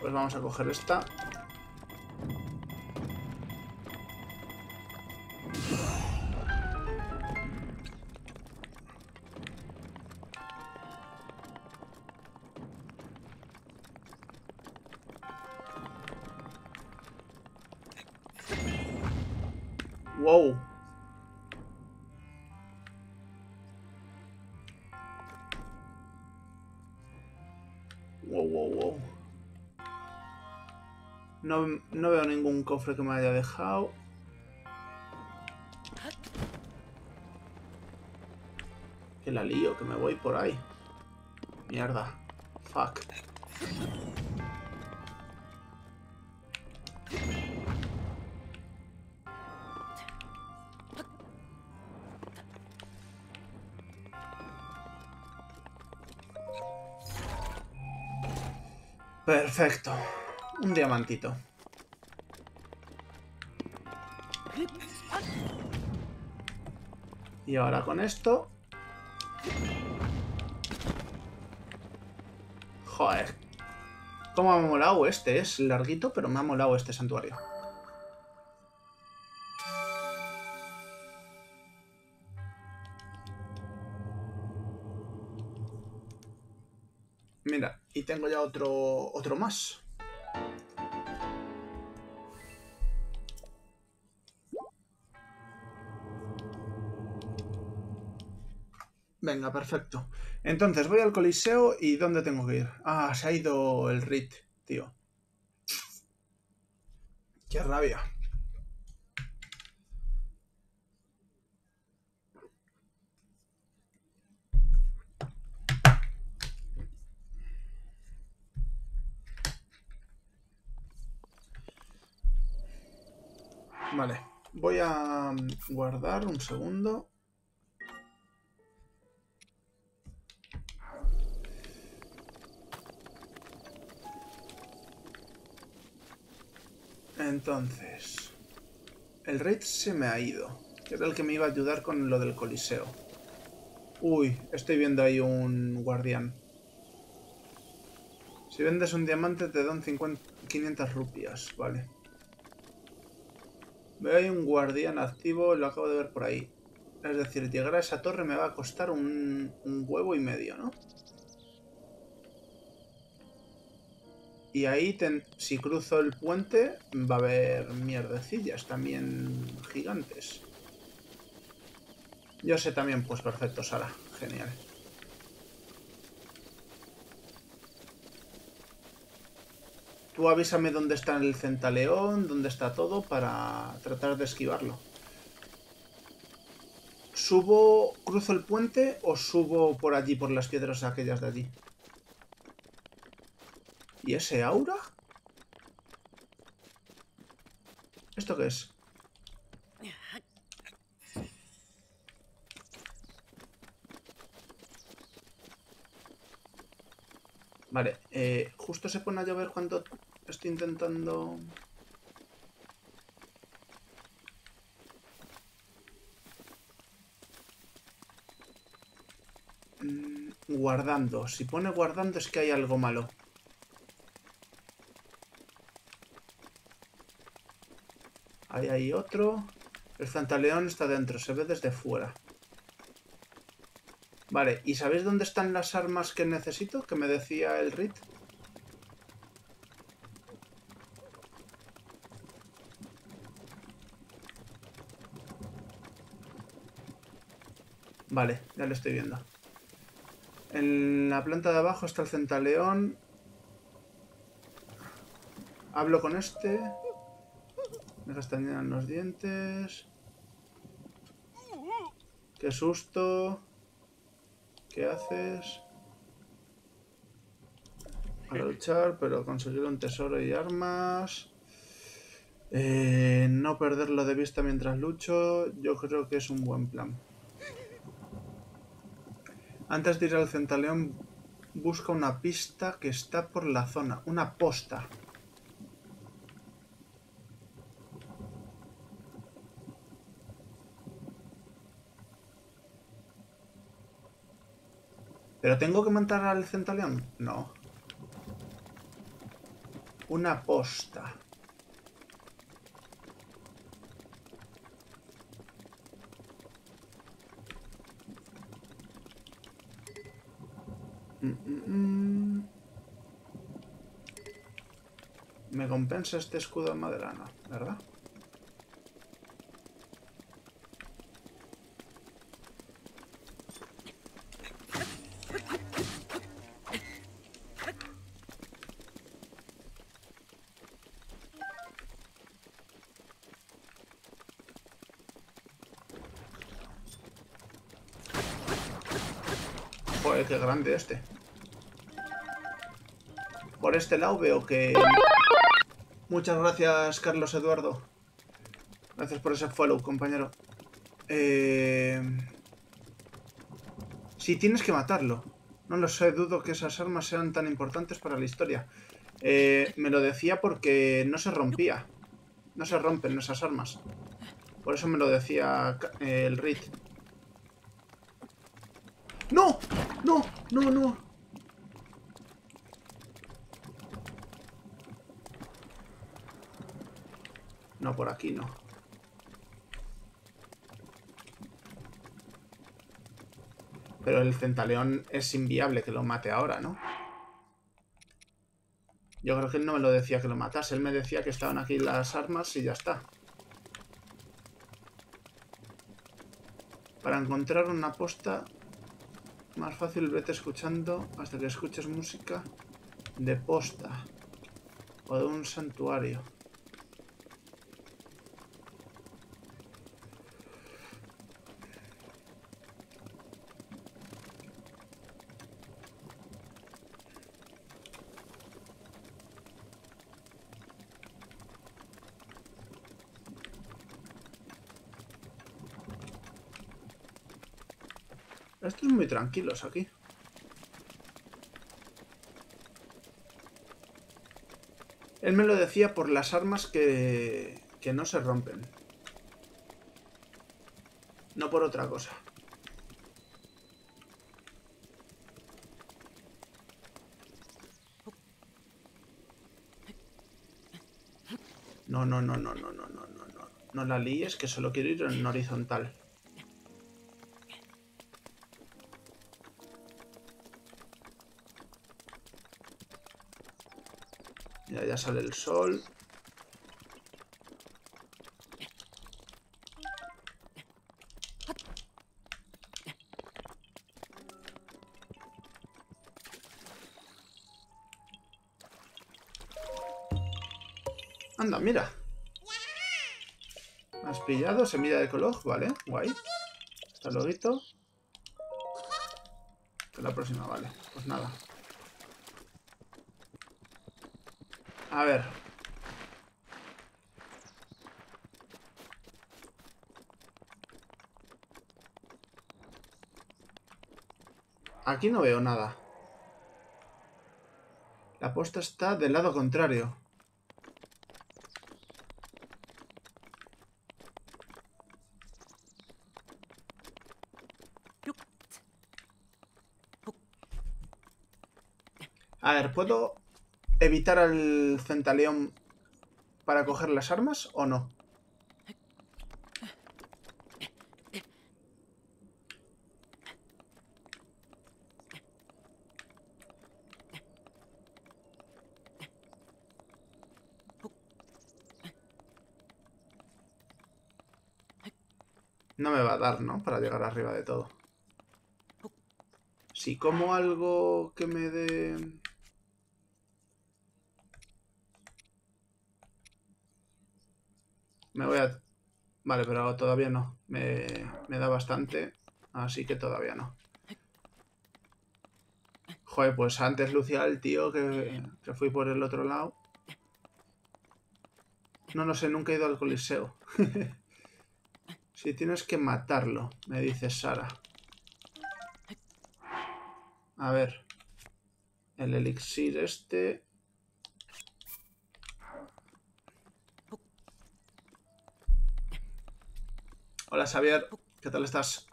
Pues vamos a coger esta. Wow, No, veo ningún cofre que me haya dejado. Que la lío, que me voy por ahí. Mierda. Fuck. Perfecto. Un diamantito. Y ahora con esto... Joder. Cómo me ha molado este. Es larguito, pero me ha molado este santuario. Mira, y tengo ya otro, otro más. Perfecto. Entonces, voy al coliseo y ¿dónde tengo que ir? Ah, se ha ido el RIT, tío. Qué rabia. Vale, voy a guardar un segundo. Entonces, el raid se me ha ido, era el que me iba a ayudar con lo del coliseo. Uy, estoy viendo ahí un guardián. Si vendes un diamante te dan 50, 500 rupias, vale. Veo ahí un guardián activo, lo acabo de ver por ahí. Es decir, llegar a esa torre me va a costar un, un huevo y medio, ¿no? Y ahí, si cruzo el puente, va a haber mierdecillas también gigantes. Yo sé también, pues perfecto, Sara. Genial. Tú avísame dónde está el centaleón, dónde está todo, para tratar de esquivarlo. ¿Subo, cruzo el puente o subo por allí, por las piedras aquellas de allí? ¿Y ese aura? ¿Esto qué es? Vale, eh, justo se pone a llover cuando estoy intentando... Mm, guardando. Si pone guardando es que hay algo malo. Ahí hay otro. El Fantaleón está dentro, se ve desde fuera. Vale, ¿y sabéis dónde están las armas que necesito? Que me decía el Rit. Vale, ya lo estoy viendo. En la planta de abajo está el centaleón. Hablo con este. Me castañean los dientes. Qué susto. ¿Qué haces? A luchar, pero conseguir un tesoro y armas. Eh, no perderlo de vista mientras lucho, yo creo que es un buen plan. Antes de ir al Centaleón, busca una pista que está por la zona, una posta. ¿Pero tengo que matar al Centaleón? No. Una posta. Mm, mm, mm. Me compensa este escudo de madera, no, ¿verdad? Joder, grande este. Por este lado veo que... Muchas gracias, Carlos Eduardo. Gracias por ese follow, compañero. Eh... Sí, tienes que matarlo. No lo sé, dudo que esas armas sean tan importantes para la historia. Eh, me lo decía porque no se rompía. No se rompen esas armas. Por eso me lo decía eh, el Rit. ¡No! ¡No! ¡No, no! Por aquí no. Pero el centaleón es inviable que lo mate ahora, ¿no? Yo creo que él no me lo decía que lo matase. Él me decía que estaban aquí las armas y ya está. Para encontrar una posta más fácil vete escuchando hasta que escuches música de posta o de un santuario. Estos muy tranquilos aquí. Él me lo decía por las armas que, que no se rompen. No por otra cosa. No, no, no, no, no, no, no, no, no. No la líes, que solo quiero ir en horizontal. Sale el sol. Anda, mira. Has pillado, semilla de color, vale, guay. Hasta luego. Hasta la próxima, vale. Pues nada. A ver. Aquí no veo nada. La posta está del lado contrario. A ver, ¿puedo evitar al centaleón para coger las armas o no? No me va a dar, ¿no? Para llegar arriba de todo. Sí, como algo que me dé... Vale, pero todavía no. Me, me da bastante, así que todavía no. Joder, pues antes lucía el tío que, que fui por el otro lado. No, no sé, nunca he ido al coliseo. (laughs) si tienes que matarlo, me dice Sara. A ver. El elixir este... Hola Xavier, ¿qué tal estás?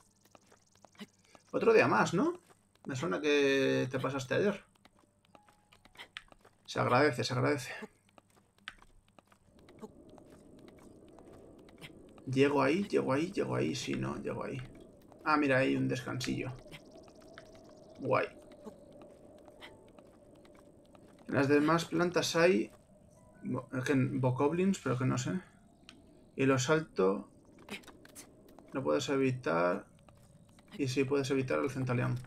Otro día más, ¿no? Me suena que te pasaste ayer. Se agradece, se agradece. Llego ahí, llego ahí, llego ahí. Sí, no, llego ahí. Ah, mira, hay un descansillo. Guay. En las demás plantas hay... Bokoblins, pero que no sé. Y lo salto... No puedes evitar... Y sí, puedes evitar el centaleón.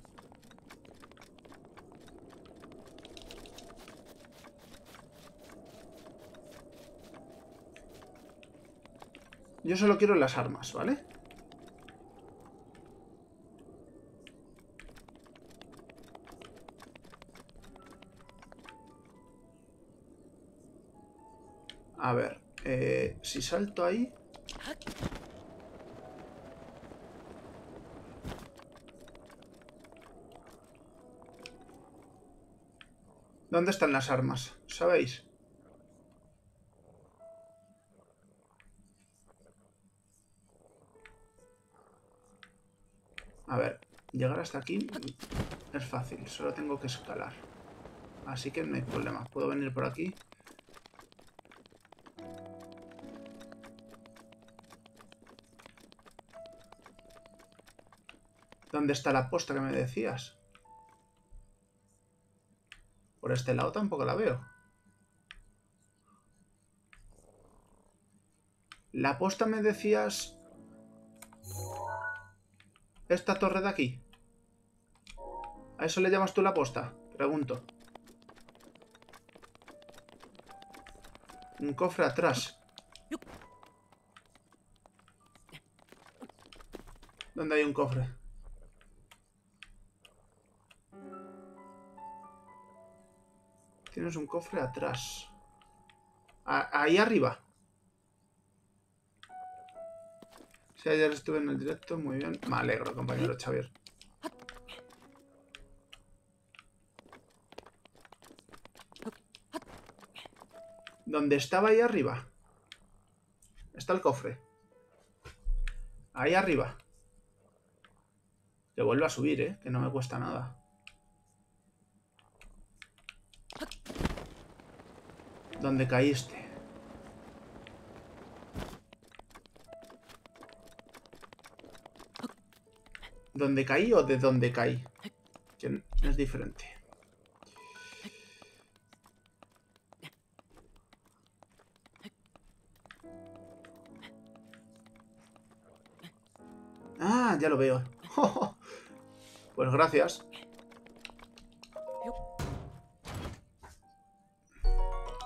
Yo solo quiero las armas, ¿vale? A ver, eh, si salto ahí... ¿Dónde están las armas? ¿Sabéis? A ver, llegar hasta aquí es fácil, solo tengo que escalar. Así que no hay problema, puedo venir por aquí. ¿Dónde está la posta que me decías? Por este lado tampoco la veo. La posta me decías esta torre de aquí. ¿A eso le llamas tú la posta? Pregunto. Un cofre atrás. ¿Dónde hay un cofre? Tienes un cofre atrás. ahí arriba. Si ayer estuve en el directo, muy bien. Me alegro, compañero Xavier. ¿Dónde estaba ahí arriba? Está el cofre. Ahí arriba. Que vuelva a subir, ¿eh? Que no me cuesta nada. ¿Dónde caíste? ¿Dónde caí o de dónde caí? Que es diferente. Ah, ya lo veo. (laughs) pues gracias.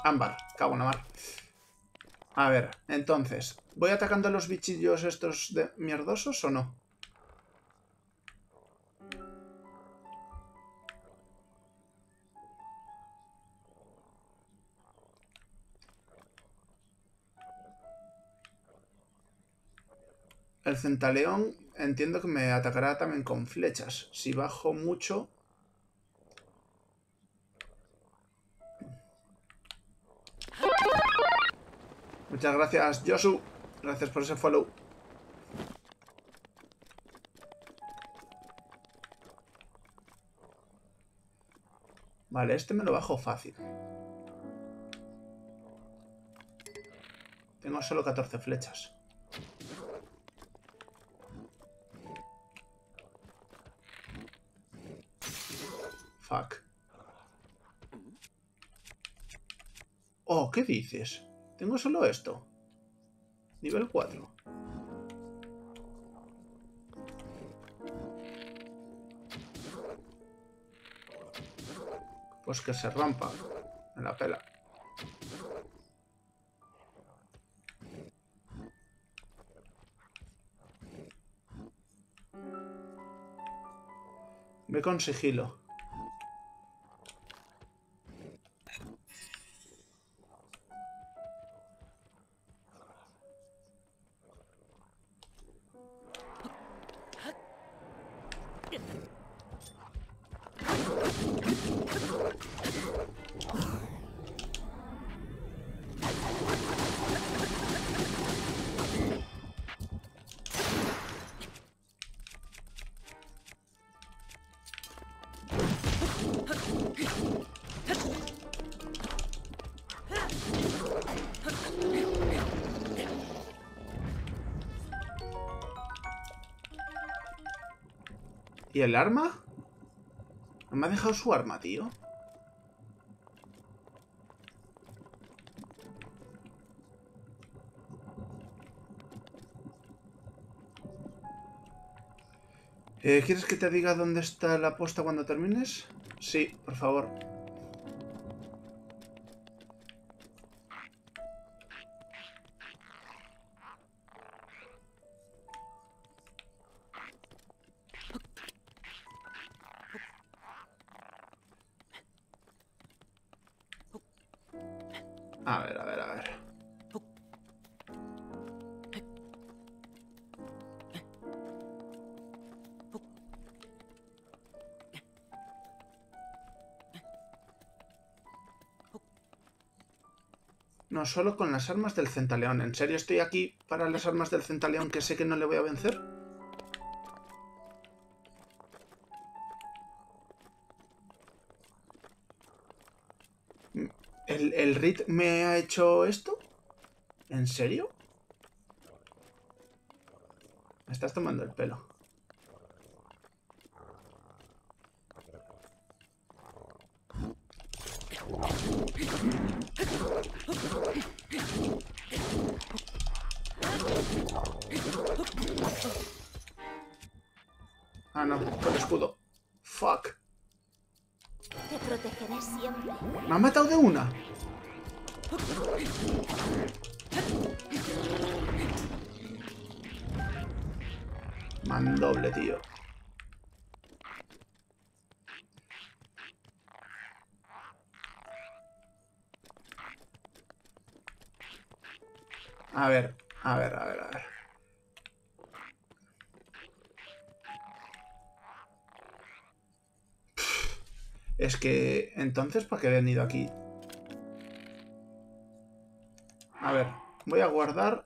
Ámbar, cago en la mar. A ver, entonces, ¿voy atacando a los bichillos estos de mierdosos o no? El centaleón entiendo que me atacará también con flechas. Si bajo mucho... Muchas gracias, Josu. Gracias por ese follow. Vale, este me lo bajo fácil. Tengo solo 14 flechas. Fuck. Oh, ¿qué dices? Tengo solo esto. Nivel 4. Pues que se rompa. En la pela. Ve con sigilo. ¿Y el arma? ¿No me ha dejado su arma, tío? Eh, ¿Quieres que te diga dónde está la posta cuando termines? Sí, por favor. No, solo con las armas del centaleón. ¿En serio estoy aquí para las armas del centaleón que sé que no le voy a vencer? ¿El, el Rit me ha hecho esto? ¿En serio? Me estás tomando el pelo. Es que, entonces, ¿para qué he venido aquí? A ver, voy a guardar...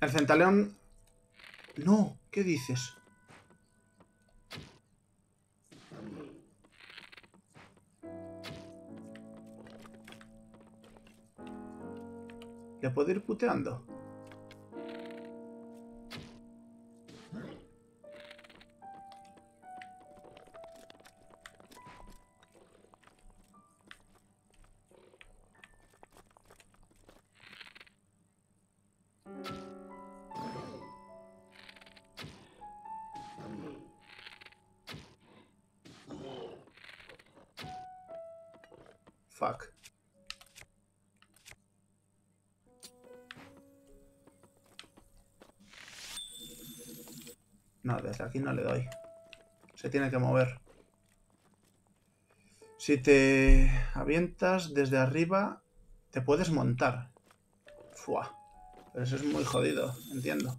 El centaleón... No, ¿qué dices? ¿Le puedo ir puteando? Aquí no le doy. Se tiene que mover. Si te avientas desde arriba, te puedes montar. Fua. Pero eso es muy jodido, entiendo.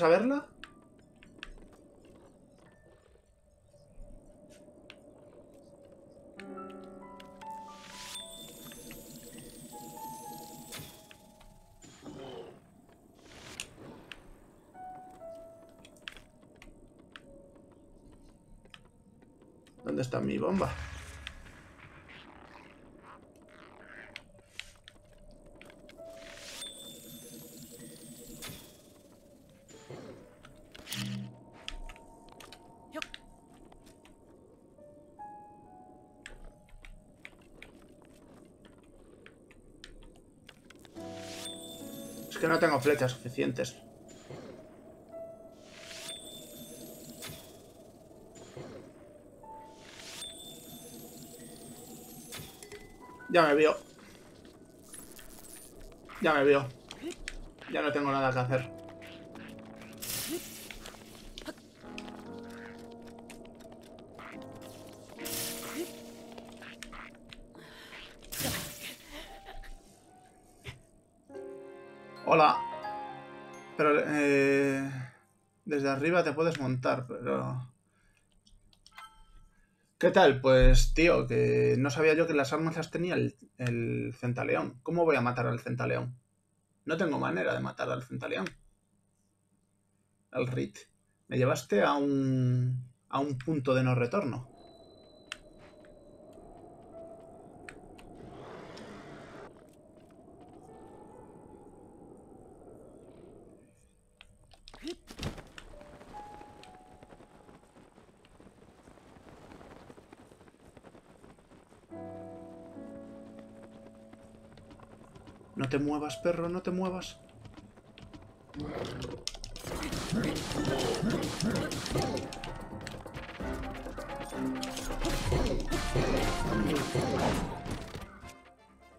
¿Vamos a verla? ¿Dónde está mi bomba? No tengo flechas suficientes. Ya me vio. Ya me vio. Ya no tengo nada que hacer. Hola. Pero eh, desde arriba te puedes montar, pero... ¿Qué tal? Pues, tío, que no sabía yo que las armas las tenía el, el centaleón. ¿Cómo voy a matar al centaleón? No tengo manera de matar al centaleón. Al Rit. Me llevaste a un... a un punto de no retorno. Te muevas, perro, no te muevas.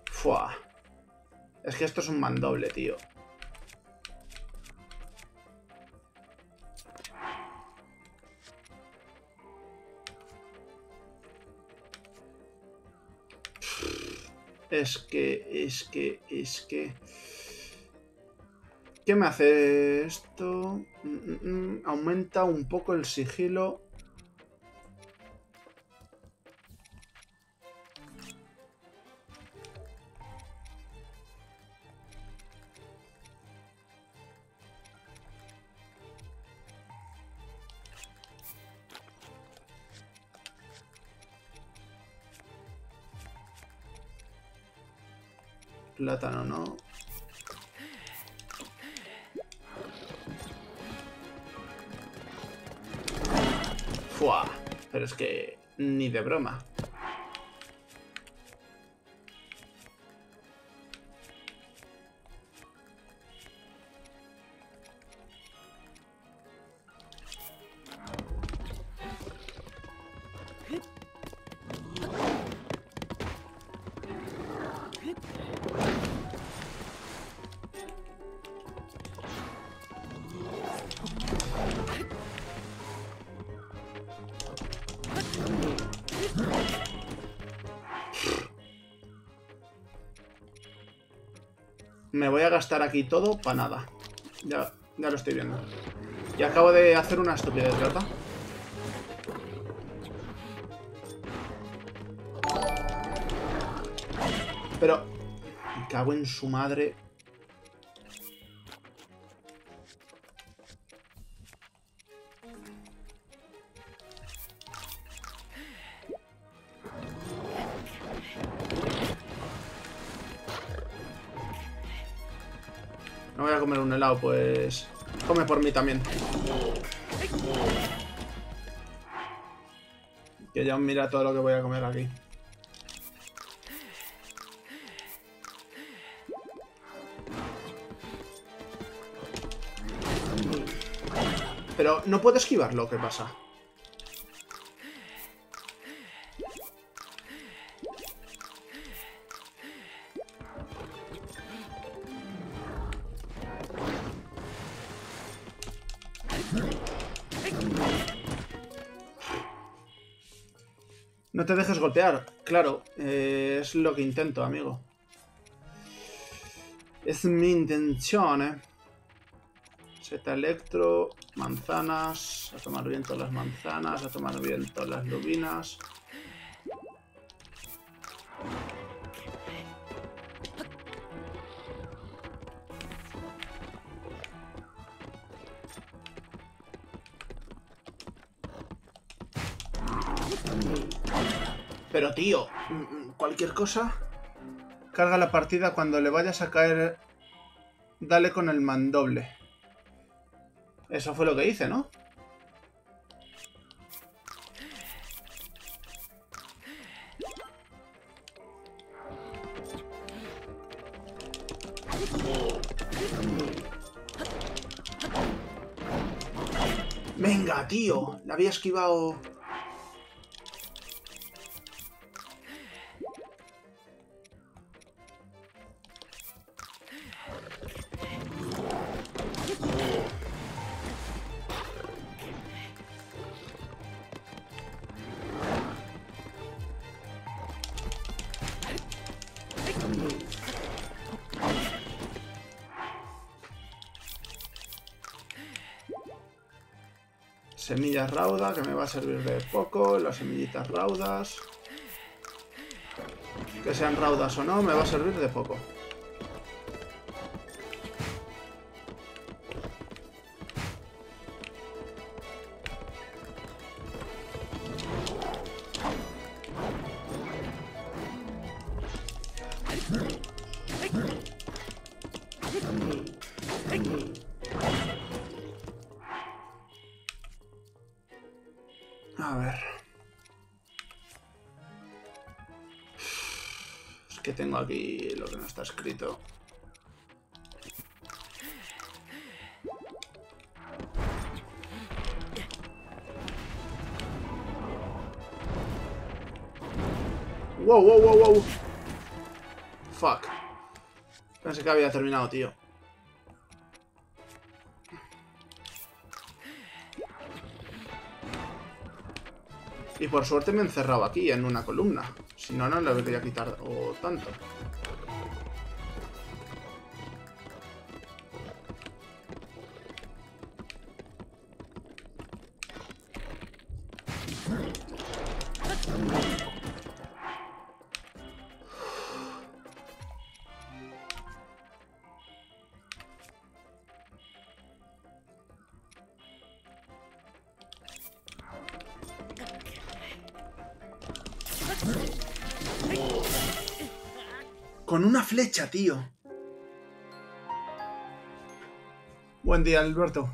Fua. Es que esto es un mandoble, tío. Es que, es que, es que... ¿Qué me hace esto? Mm, mm, mm, Aumenta un poco el sigilo. Plátano no. Fua. Pero es que ni de broma. Gastar aquí todo para nada. Ya, ya lo estoy viendo. Y acabo de hacer una estupidez, ¿verdad? Pero... Cago en su madre. Voy a comer un helado, pues... Come por mí también. Que ya mira todo lo que voy a comer aquí. Pero no puedo esquivarlo, ¿qué pasa? No te dejes golpear, claro, eh, es lo que intento, amigo. Es mi intención, eh. Seta electro, manzanas, a tomar viento las manzanas, a tomar viento las lubinas. Tío, cualquier cosa... Carga la partida cuando le vayas a caer... Dale con el mandoble. Eso fue lo que hice, ¿no? Venga, tío. La había esquivado... Semillas rauda, que me va a servir de poco. Las semillitas raudas. Que sean raudas o no, me va a servir de poco. Aquí lo que no está escrito. Wow, wow, wow, wow. Fuck. Pensé que había terminado, tío. Y por suerte me he encerrado aquí, en una columna. Si no, no le debería quitar o tanto. Flecha, tío. Buen día, Alberto.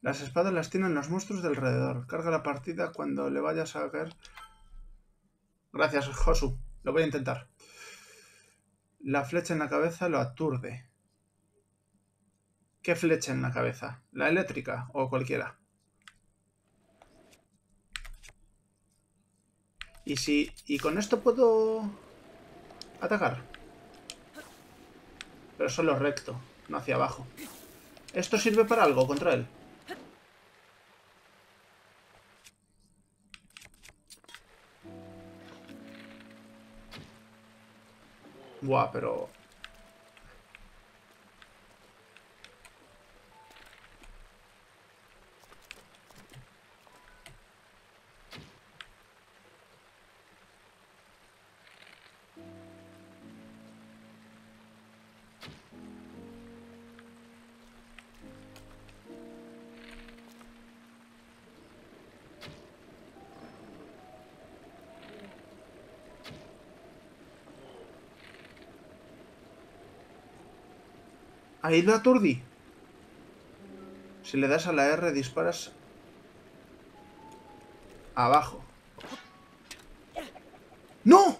Las espadas las tienen los monstruos de alrededor. Carga la partida cuando le vayas a caer. Gracias, Josu. Lo voy a intentar. La flecha en la cabeza lo aturde. ¿Qué flecha en la cabeza? ¿La eléctrica o cualquiera? ¿Y si... ¿Y con esto puedo... atacar? Pero solo recto, no hacia abajo. ¿Esto sirve para algo contra él? Buah, pero... Ahí lo aturdí. Si le das a la R, disparas abajo. ¡No!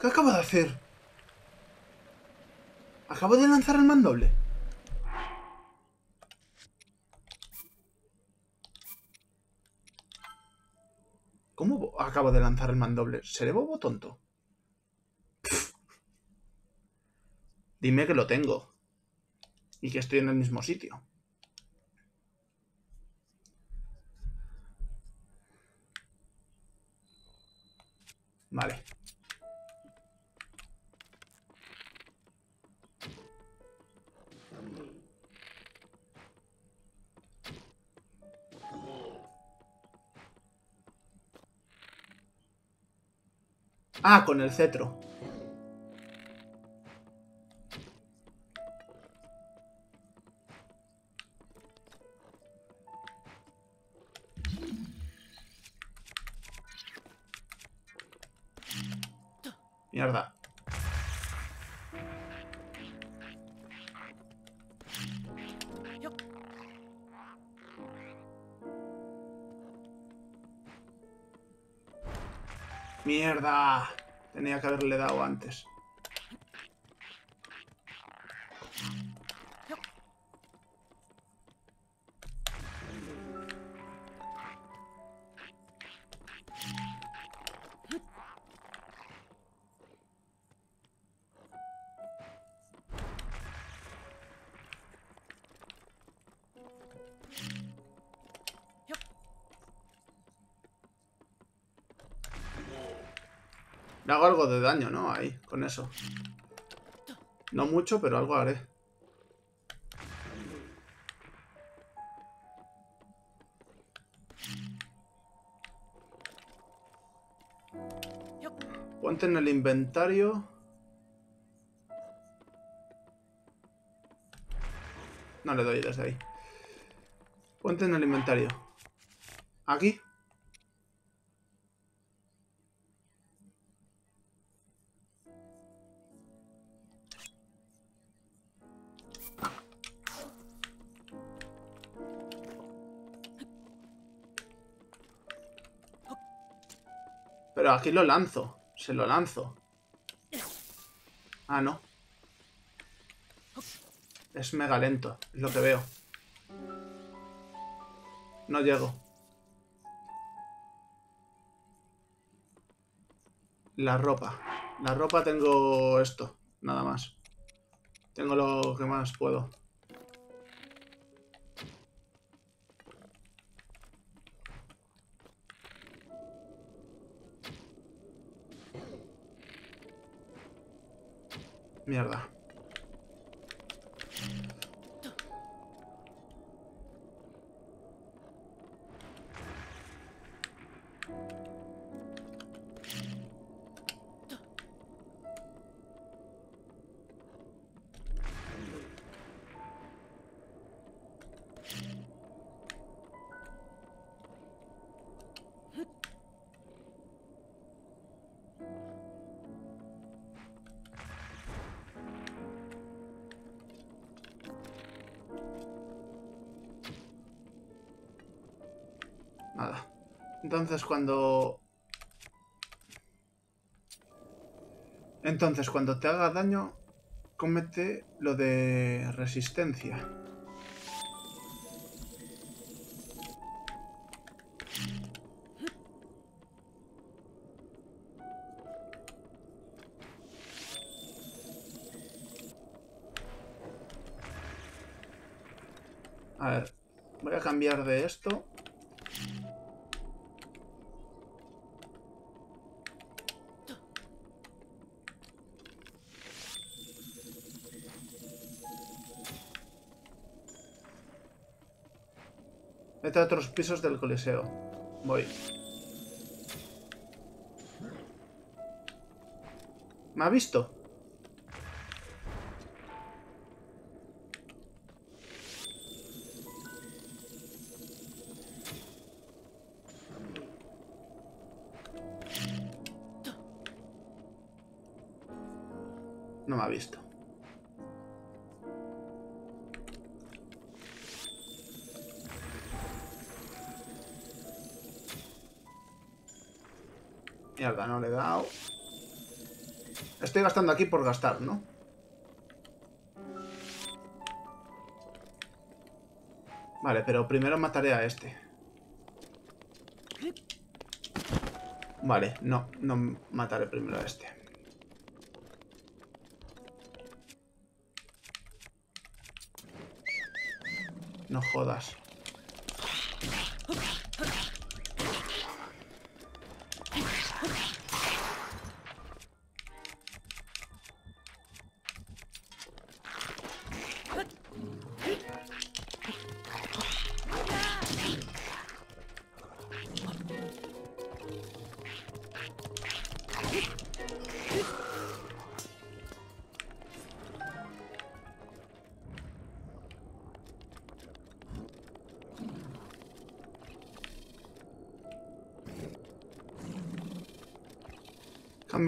¿Qué acabo de hacer? Acabo de lanzar el mandoble. ¿Cómo acabo de lanzar el mandoble? ¿Seré bobo tonto? Dime que lo tengo. Y que estoy en el mismo sitio. Vale. Ah, con el cetro. Tenía que haberle dado antes. No mucho, pero algo haré. Ponte en el inventario. No le doy desde ahí. Ponte en el inventario. ¿Aquí? Aquí lo lanzo. Se lo lanzo. Ah, no. Es mega lento, es lo que veo. No llego. La ropa. La ropa tengo esto, nada más. Tengo lo que más puedo. Mierda. Entonces cuando... Entonces cuando te haga daño, cómete lo de resistencia. A ver, voy a cambiar de esto. Otros pisos del coliseo. Voy. ¿Me ha visto? Aquí por gastar, ¿no? Vale, pero primero mataré a este. Vale, no, no mataré primero a este. No jodas.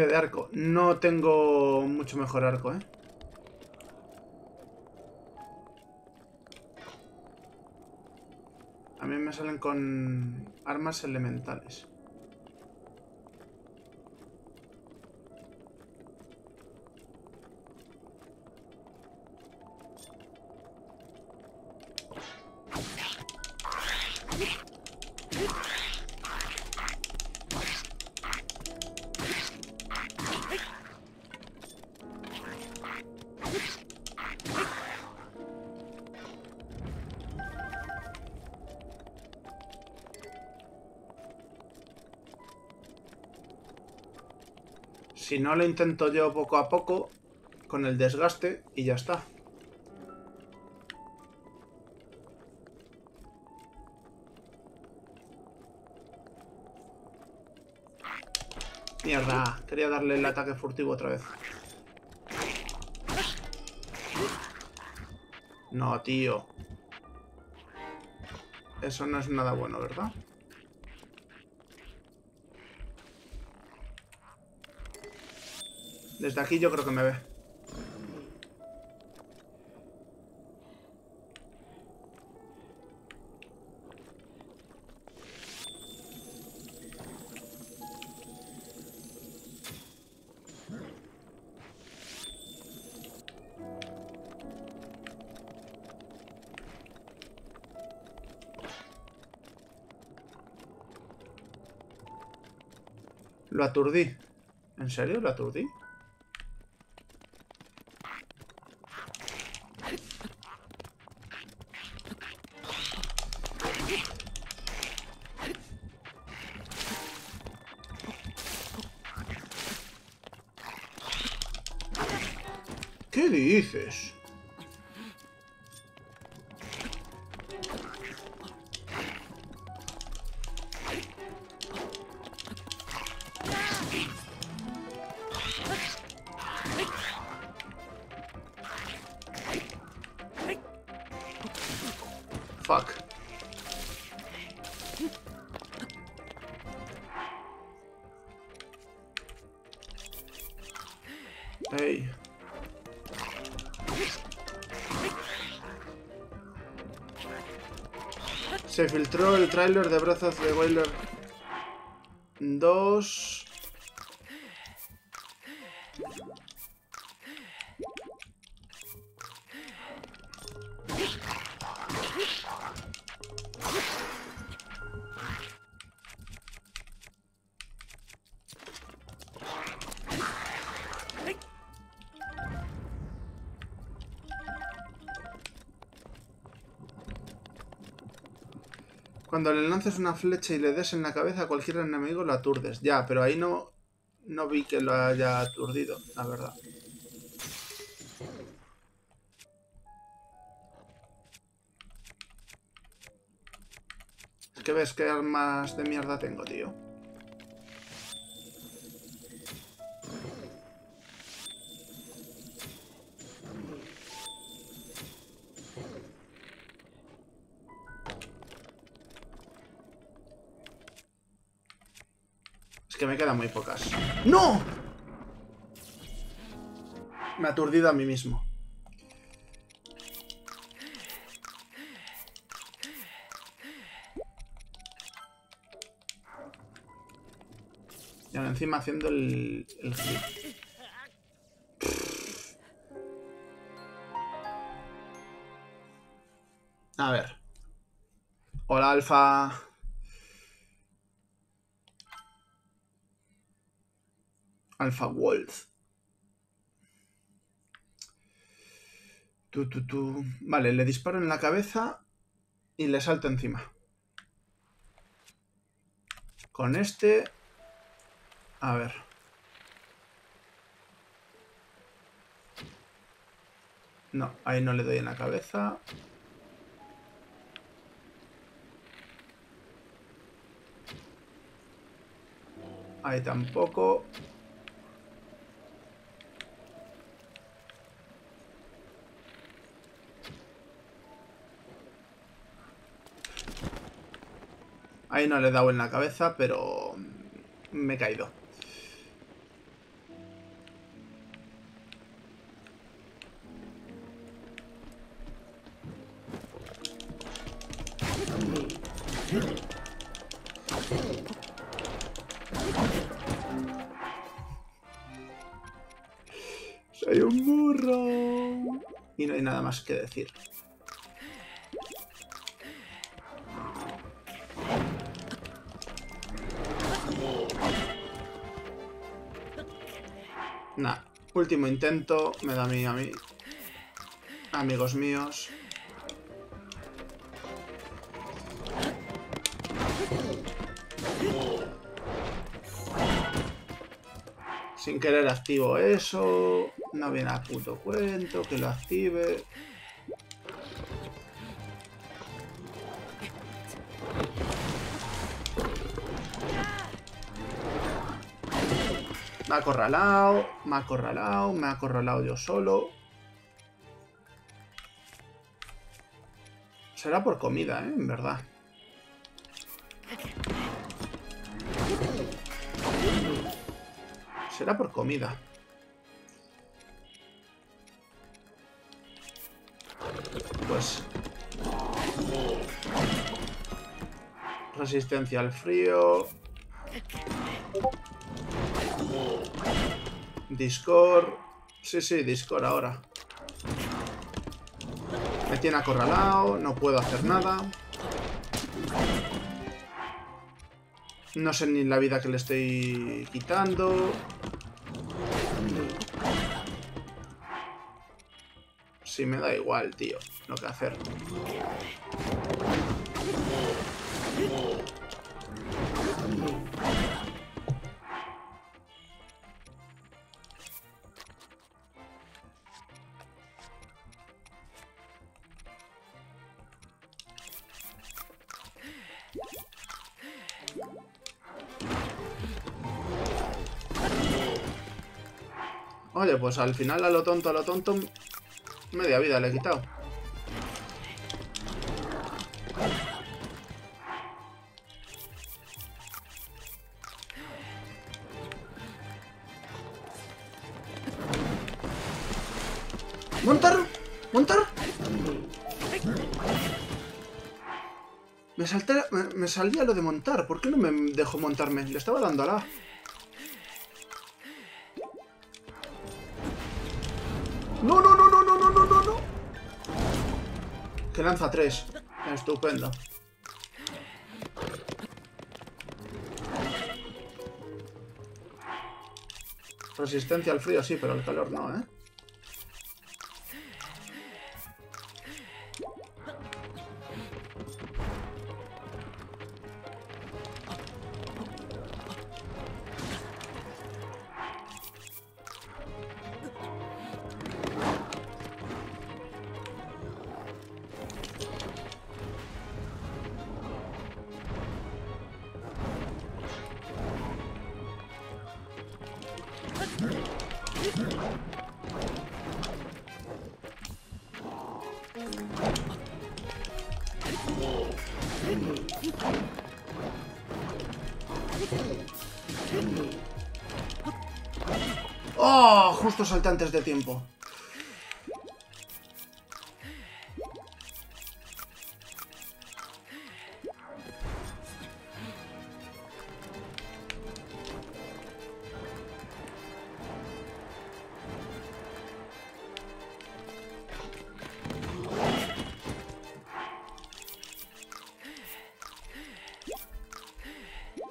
De arco. No tengo mucho mejor arco, ¿eh? A mí me salen con armas elementales. No lo intento yo poco a poco, con el desgaste, y ya está. Mierda, quería darle el ataque furtivo otra vez. No, tío. Eso no es nada bueno, ¿verdad? Desde aquí yo creo que me ve. Lo aturdí. ¿En serio? ¿Lo aturdí? Se filtró el tráiler de Breath of the Wild 2. Cuando le lances una flecha y le des en la cabeza a cualquier enemigo, lo aturdes. Ya, pero ahí no, no vi que lo haya aturdido, la verdad. Es que ves qué armas de mierda tengo, tío. Muy pocas. ¡No! Me he aturdido a mí mismo. Y ahora encima haciendo el, el hit. A ver. Hola, Alfa. Alfa Wolf. Tu, tu, tu. Vale, le disparo en la cabeza y le salto encima. Con este... A ver. No, ahí no le doy en la cabeza. Ahí tampoco. Ahí no le he dado en la cabeza, pero me he caído. Soy un burro. Y no hay nada más que decir. Último intento, me da a mí, a mí. Amigos míos. Sin querer activo eso. No viene a puto cuento que lo active. Acorralado, me ha acorralado, me ha acorralado yo solo. Será por comida, ¿eh? En verdad. Será por comida. Pues... Resistencia al frío. Discord. Sí, sí, Discord ahora. Me tiene acorralado, no puedo hacer nada. No sé ni la vida que le estoy quitando. Sí, me da igual, tío, lo que hacer. Pues al final a lo tonto, a lo tonto, media vida le he quitado. ¡Montar! ¡Montar! Me, salté, me, me salía lo de montar. ¿Por qué no me dejó montarme? Le estaba dando a la... Que lanza tres. Estupendo. Resistencia al frío, sí, pero el calor no, ¿eh? Salté antes de tiempo.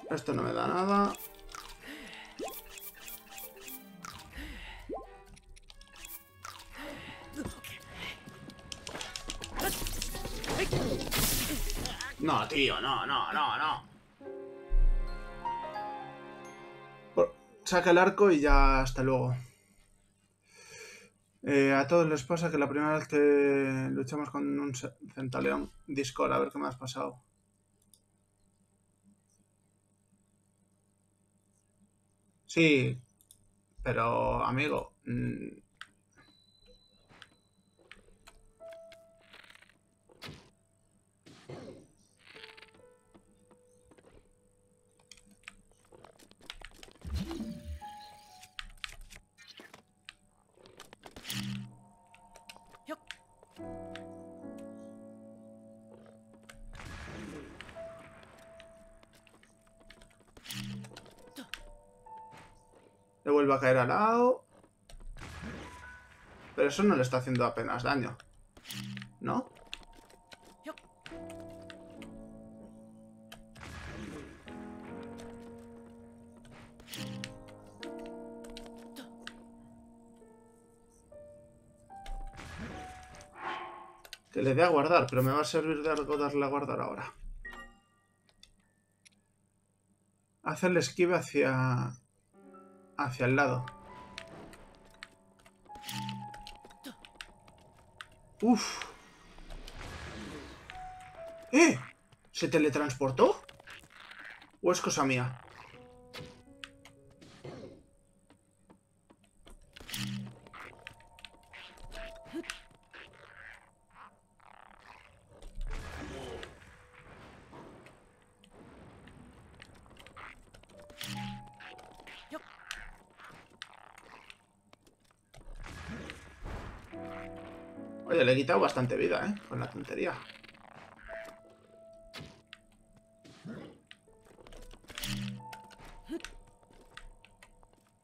Esto no me da nada. Tío, no, no, no, no. Saca el arco y ya hasta luego. Eh, a todos les pasa que la primera vez que luchamos con un ce- centaleón, Discord, a ver qué me has pasado. Sí, pero amigo, mm, caer al lado. Pero eso no le está haciendo apenas daño. ¿No? Que le dé a guardar, pero me va a servir de algo darle a guardar ahora. Hacerle esquive hacia... hacia el lado. Uf. ¡Eh! ¿Se teletransportó? ¿O es cosa mía? Quitado bastante vida, ¿eh? Con la tontería.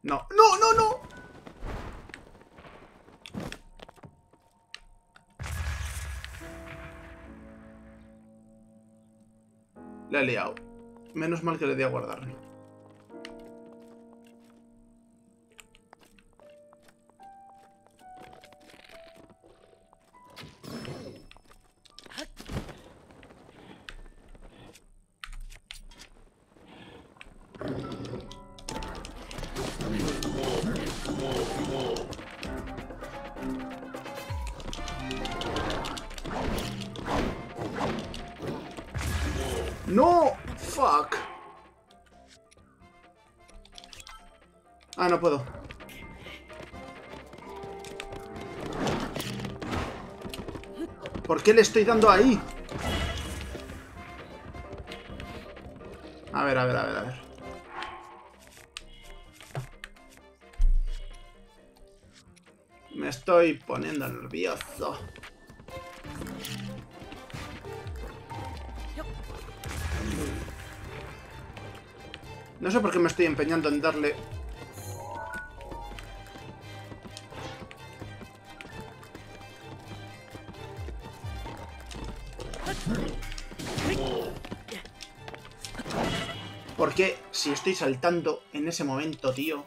No, no, no, no. Le he liado. Menos mal que le di a guardar. Le estoy dando ahí? A ver, a ver, a ver, a ver. Me estoy poniendo nervioso. No sé por qué me estoy empeñando en darle... Porque si estoy saltando en ese momento, tío...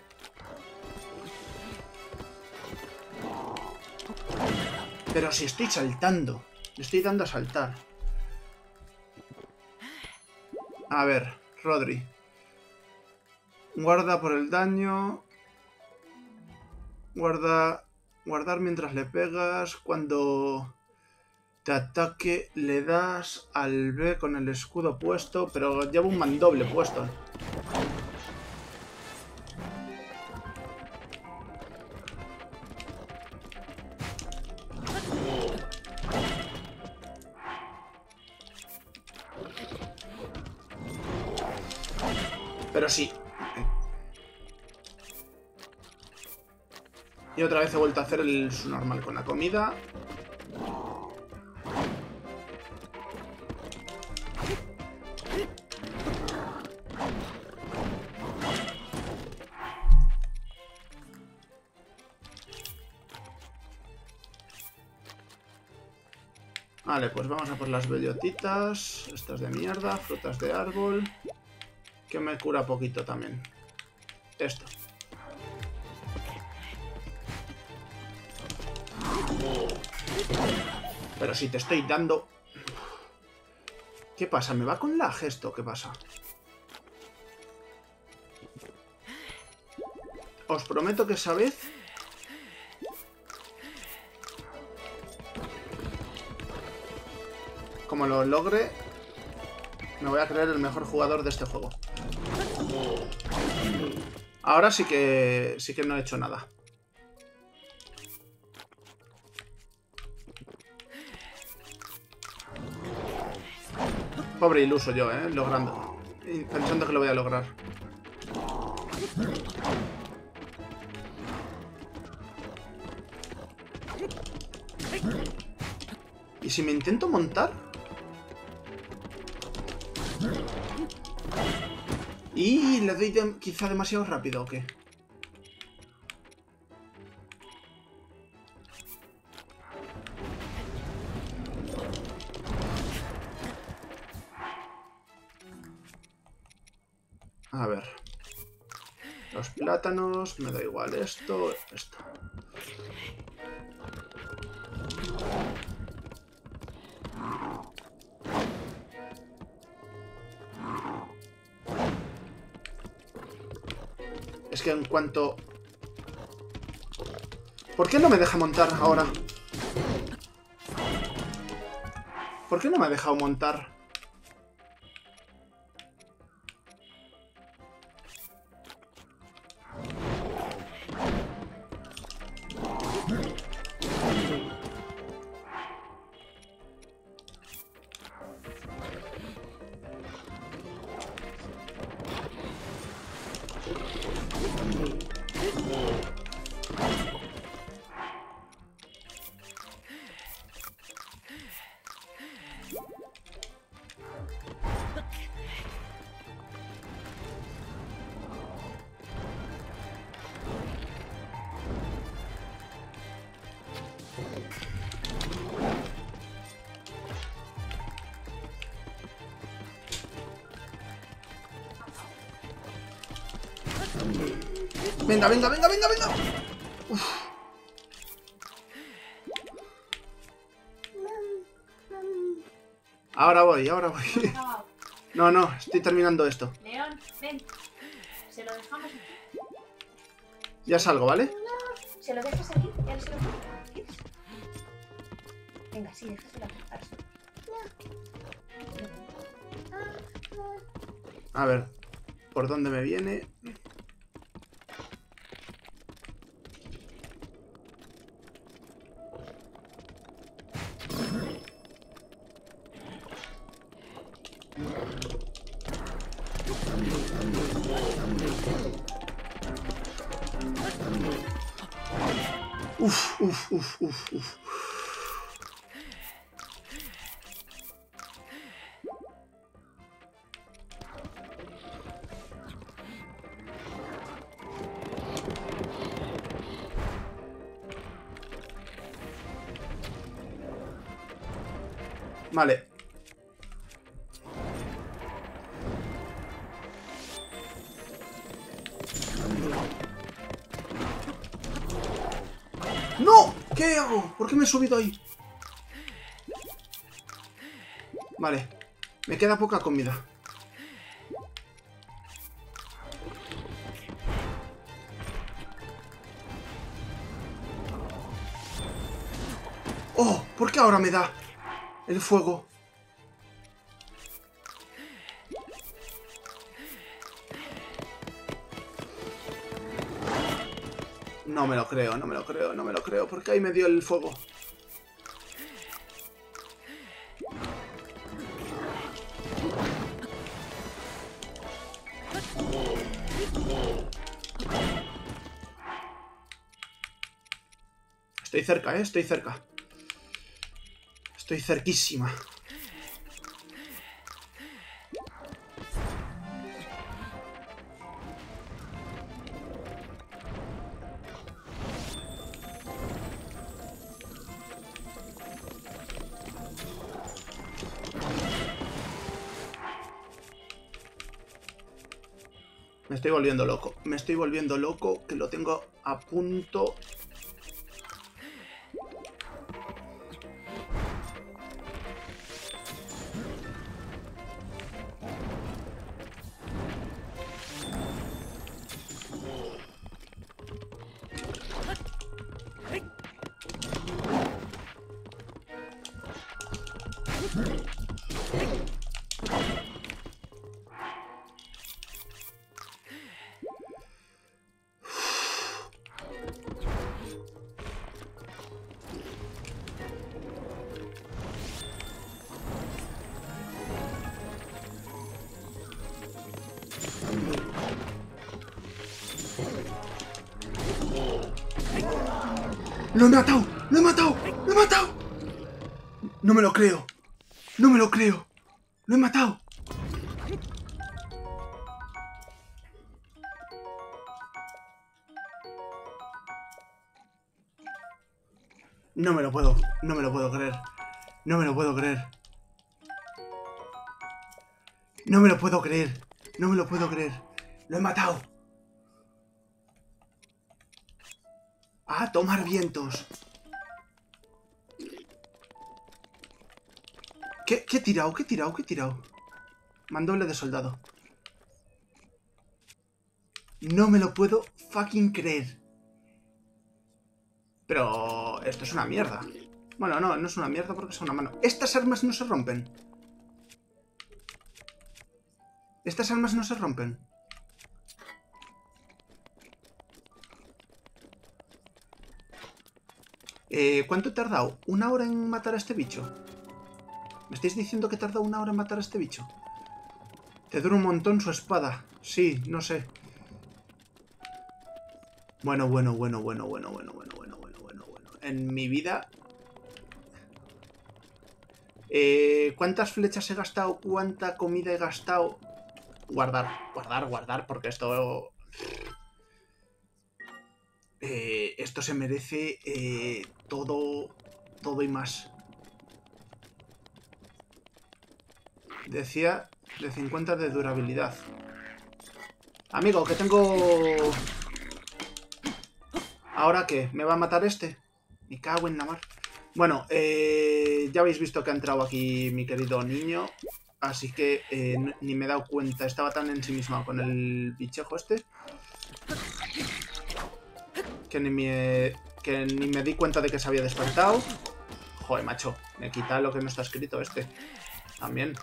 Pero si estoy saltando, estoy dando a saltar. A ver, Rodri. Guarda por el daño. Guarda. Guardar mientras le pegas. Cuando te ataque, le das al B con el escudo puesto. Pero lleva un mandoble puesto. Pero sí. Y otra vez he vuelto a hacer el su normal con la comida. Vale, pues vamos a por las bellotitas. Estas de mierda, frutas de árbol. Que me cura poquito también. Esto. Pero si te estoy dando... ¿Qué pasa? ¿Me va con lag esto? ¿Qué pasa? Os prometo que esa vez... Como lo logre, me voy a creer el mejor jugador de este juego. Ahora sí que sí que no he hecho nada. Pobre iluso yo, ¿eh? Logrando. Pensando que lo voy a lograr. ¿Y si me intento montar? Y le doy quizá demasiado rápido, ¿o qué? A ver. Los plátanos, me da igual esto, esto. Cuanto... ¿Por qué no me deja montar ahora? ¿Por qué no me ha dejado montar? Venga, venga, venga, venga, venga. Uf. Ahora voy, ahora voy. No, No, estoy terminando esto. León, ven. Se lo dejamos aquí. Ya salgo, ¿vale? Se lo dejas aquí y ahora se lo. Venga, sí, déjaselo aquí. A ver, ¿por dónde me viene? Uf, uf, subido ahí? Vale. Me queda poca comida. ¡Oh! ¿Por qué ahora me da el fuego? No me lo creo, no me lo creo, no me lo creo. ¿Por qué ahí me dio el fuego? Cerca, ¿eh? Estoy cerca. Estoy cerquísima. Me estoy volviendo loco. Me estoy volviendo loco que lo tengo a punto. ¡Lo he matado! ¡Lo he matado! ¡Lo he matado! No me lo creo. No me lo creo. Lo he matado. No me lo puedo. No me lo puedo creer. ¿Qué, qué he tirado? ¿Qué he tirado? ¿Qué he tirado? Mandoble de soldado. No me lo puedo fucking creer. Pero esto es una mierda. Bueno, no, no es una mierda porque es una mano. Estas armas no se rompen. Estas armas no se rompen. Eh, ¿Cuánto he tardado? ¿Una hora en matar a este bicho? ¿Me estáis diciendo que he tardado una hora en matar a este bicho? Te dura un montón su espada. Sí, no sé. Bueno, bueno, bueno, bueno, bueno, bueno, bueno, bueno, bueno, bueno, bueno. En mi vida... Eh, ¿Cuántas flechas he gastado? ¿Cuánta comida he gastado? Guardar, guardar, guardar, porque esto... Eh, esto se merece eh, todo, todo y más. Decía de 50 de durabilidad. Amigo, que tengo... ¿Ahora qué? ¿Me va a matar este? Me cago en la mar. Bueno, eh, ya habéis visto que ha entrado aquí mi querido niño. Así que eh, ni me he dado cuenta. Estaba tan ensimismado con el bichejo este. Que ni me, que ni me di cuenta de que se había despertado. Joder, macho. Me quita lo que no está escrito este. También.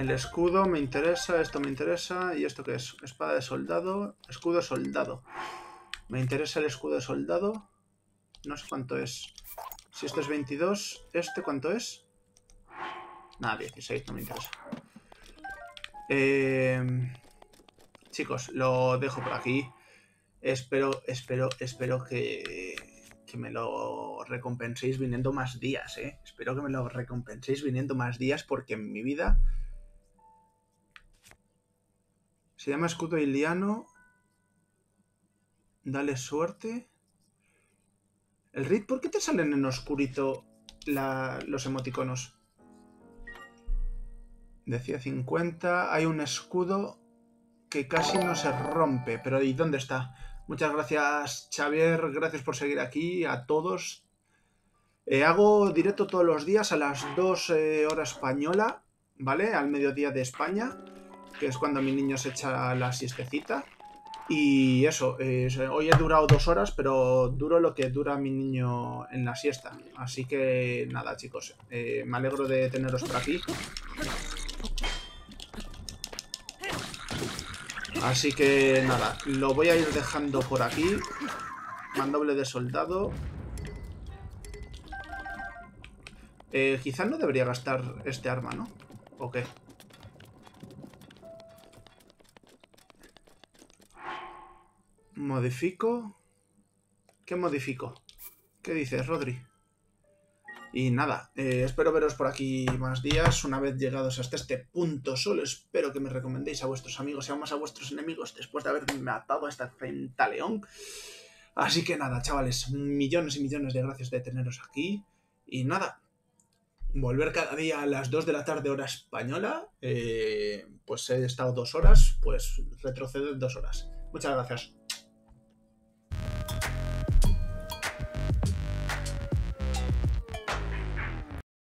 El escudo me interesa, esto me interesa. ¿Y esto qué es? Espada de soldado. Escudo soldado. Me interesa el escudo de soldado. No sé cuánto es. Si esto es 22, ¿este cuánto es? Nada, 16, no me interesa. Eh, chicos, lo dejo por aquí. Espero, espero, espero que, que me lo recompenséis viniendo más días, ¿eh? Espero que me lo recompenséis viniendo más días porque en mi vida Se llama escudo iliano. Dale suerte. El Rit, ¿por qué te salen en oscurito los emoticonos? Decía 50. Hay un escudo que casi no se rompe. Pero ¿y dónde está? Muchas gracias, Xavier. Gracias por seguir aquí. A todos. Eh, hago directo todos los días a las 2 eh, horas española. ¿Vale? Al mediodía de España que es cuando mi niño se echa la siestecita. Y eso, hoy he durado dos horas, pero duro lo que dura mi niño en la siesta. Así que nada, chicos, eh, me alegro de teneros por aquí. Así que nada, lo voy a ir dejando por aquí. Mandoble de soldado. Eh, quizás no debería gastar este arma, ¿no? ¿O qué? Modifico. ¿Qué modifico? ¿Qué dices, Rodri? Y nada, eh, espero veros por aquí más días. Una vez llegados hasta este punto solo, espero que me recomendéis a vuestros amigos y aún más a vuestros enemigos después de haberme matado a esta león. Así que nada, chavales, millones y millones de gracias de teneros aquí. Y nada, volver cada día a las 2 de la tarde hora española. Eh, pues he estado dos horas, pues retroceder dos horas. Muchas gracias. Thank you.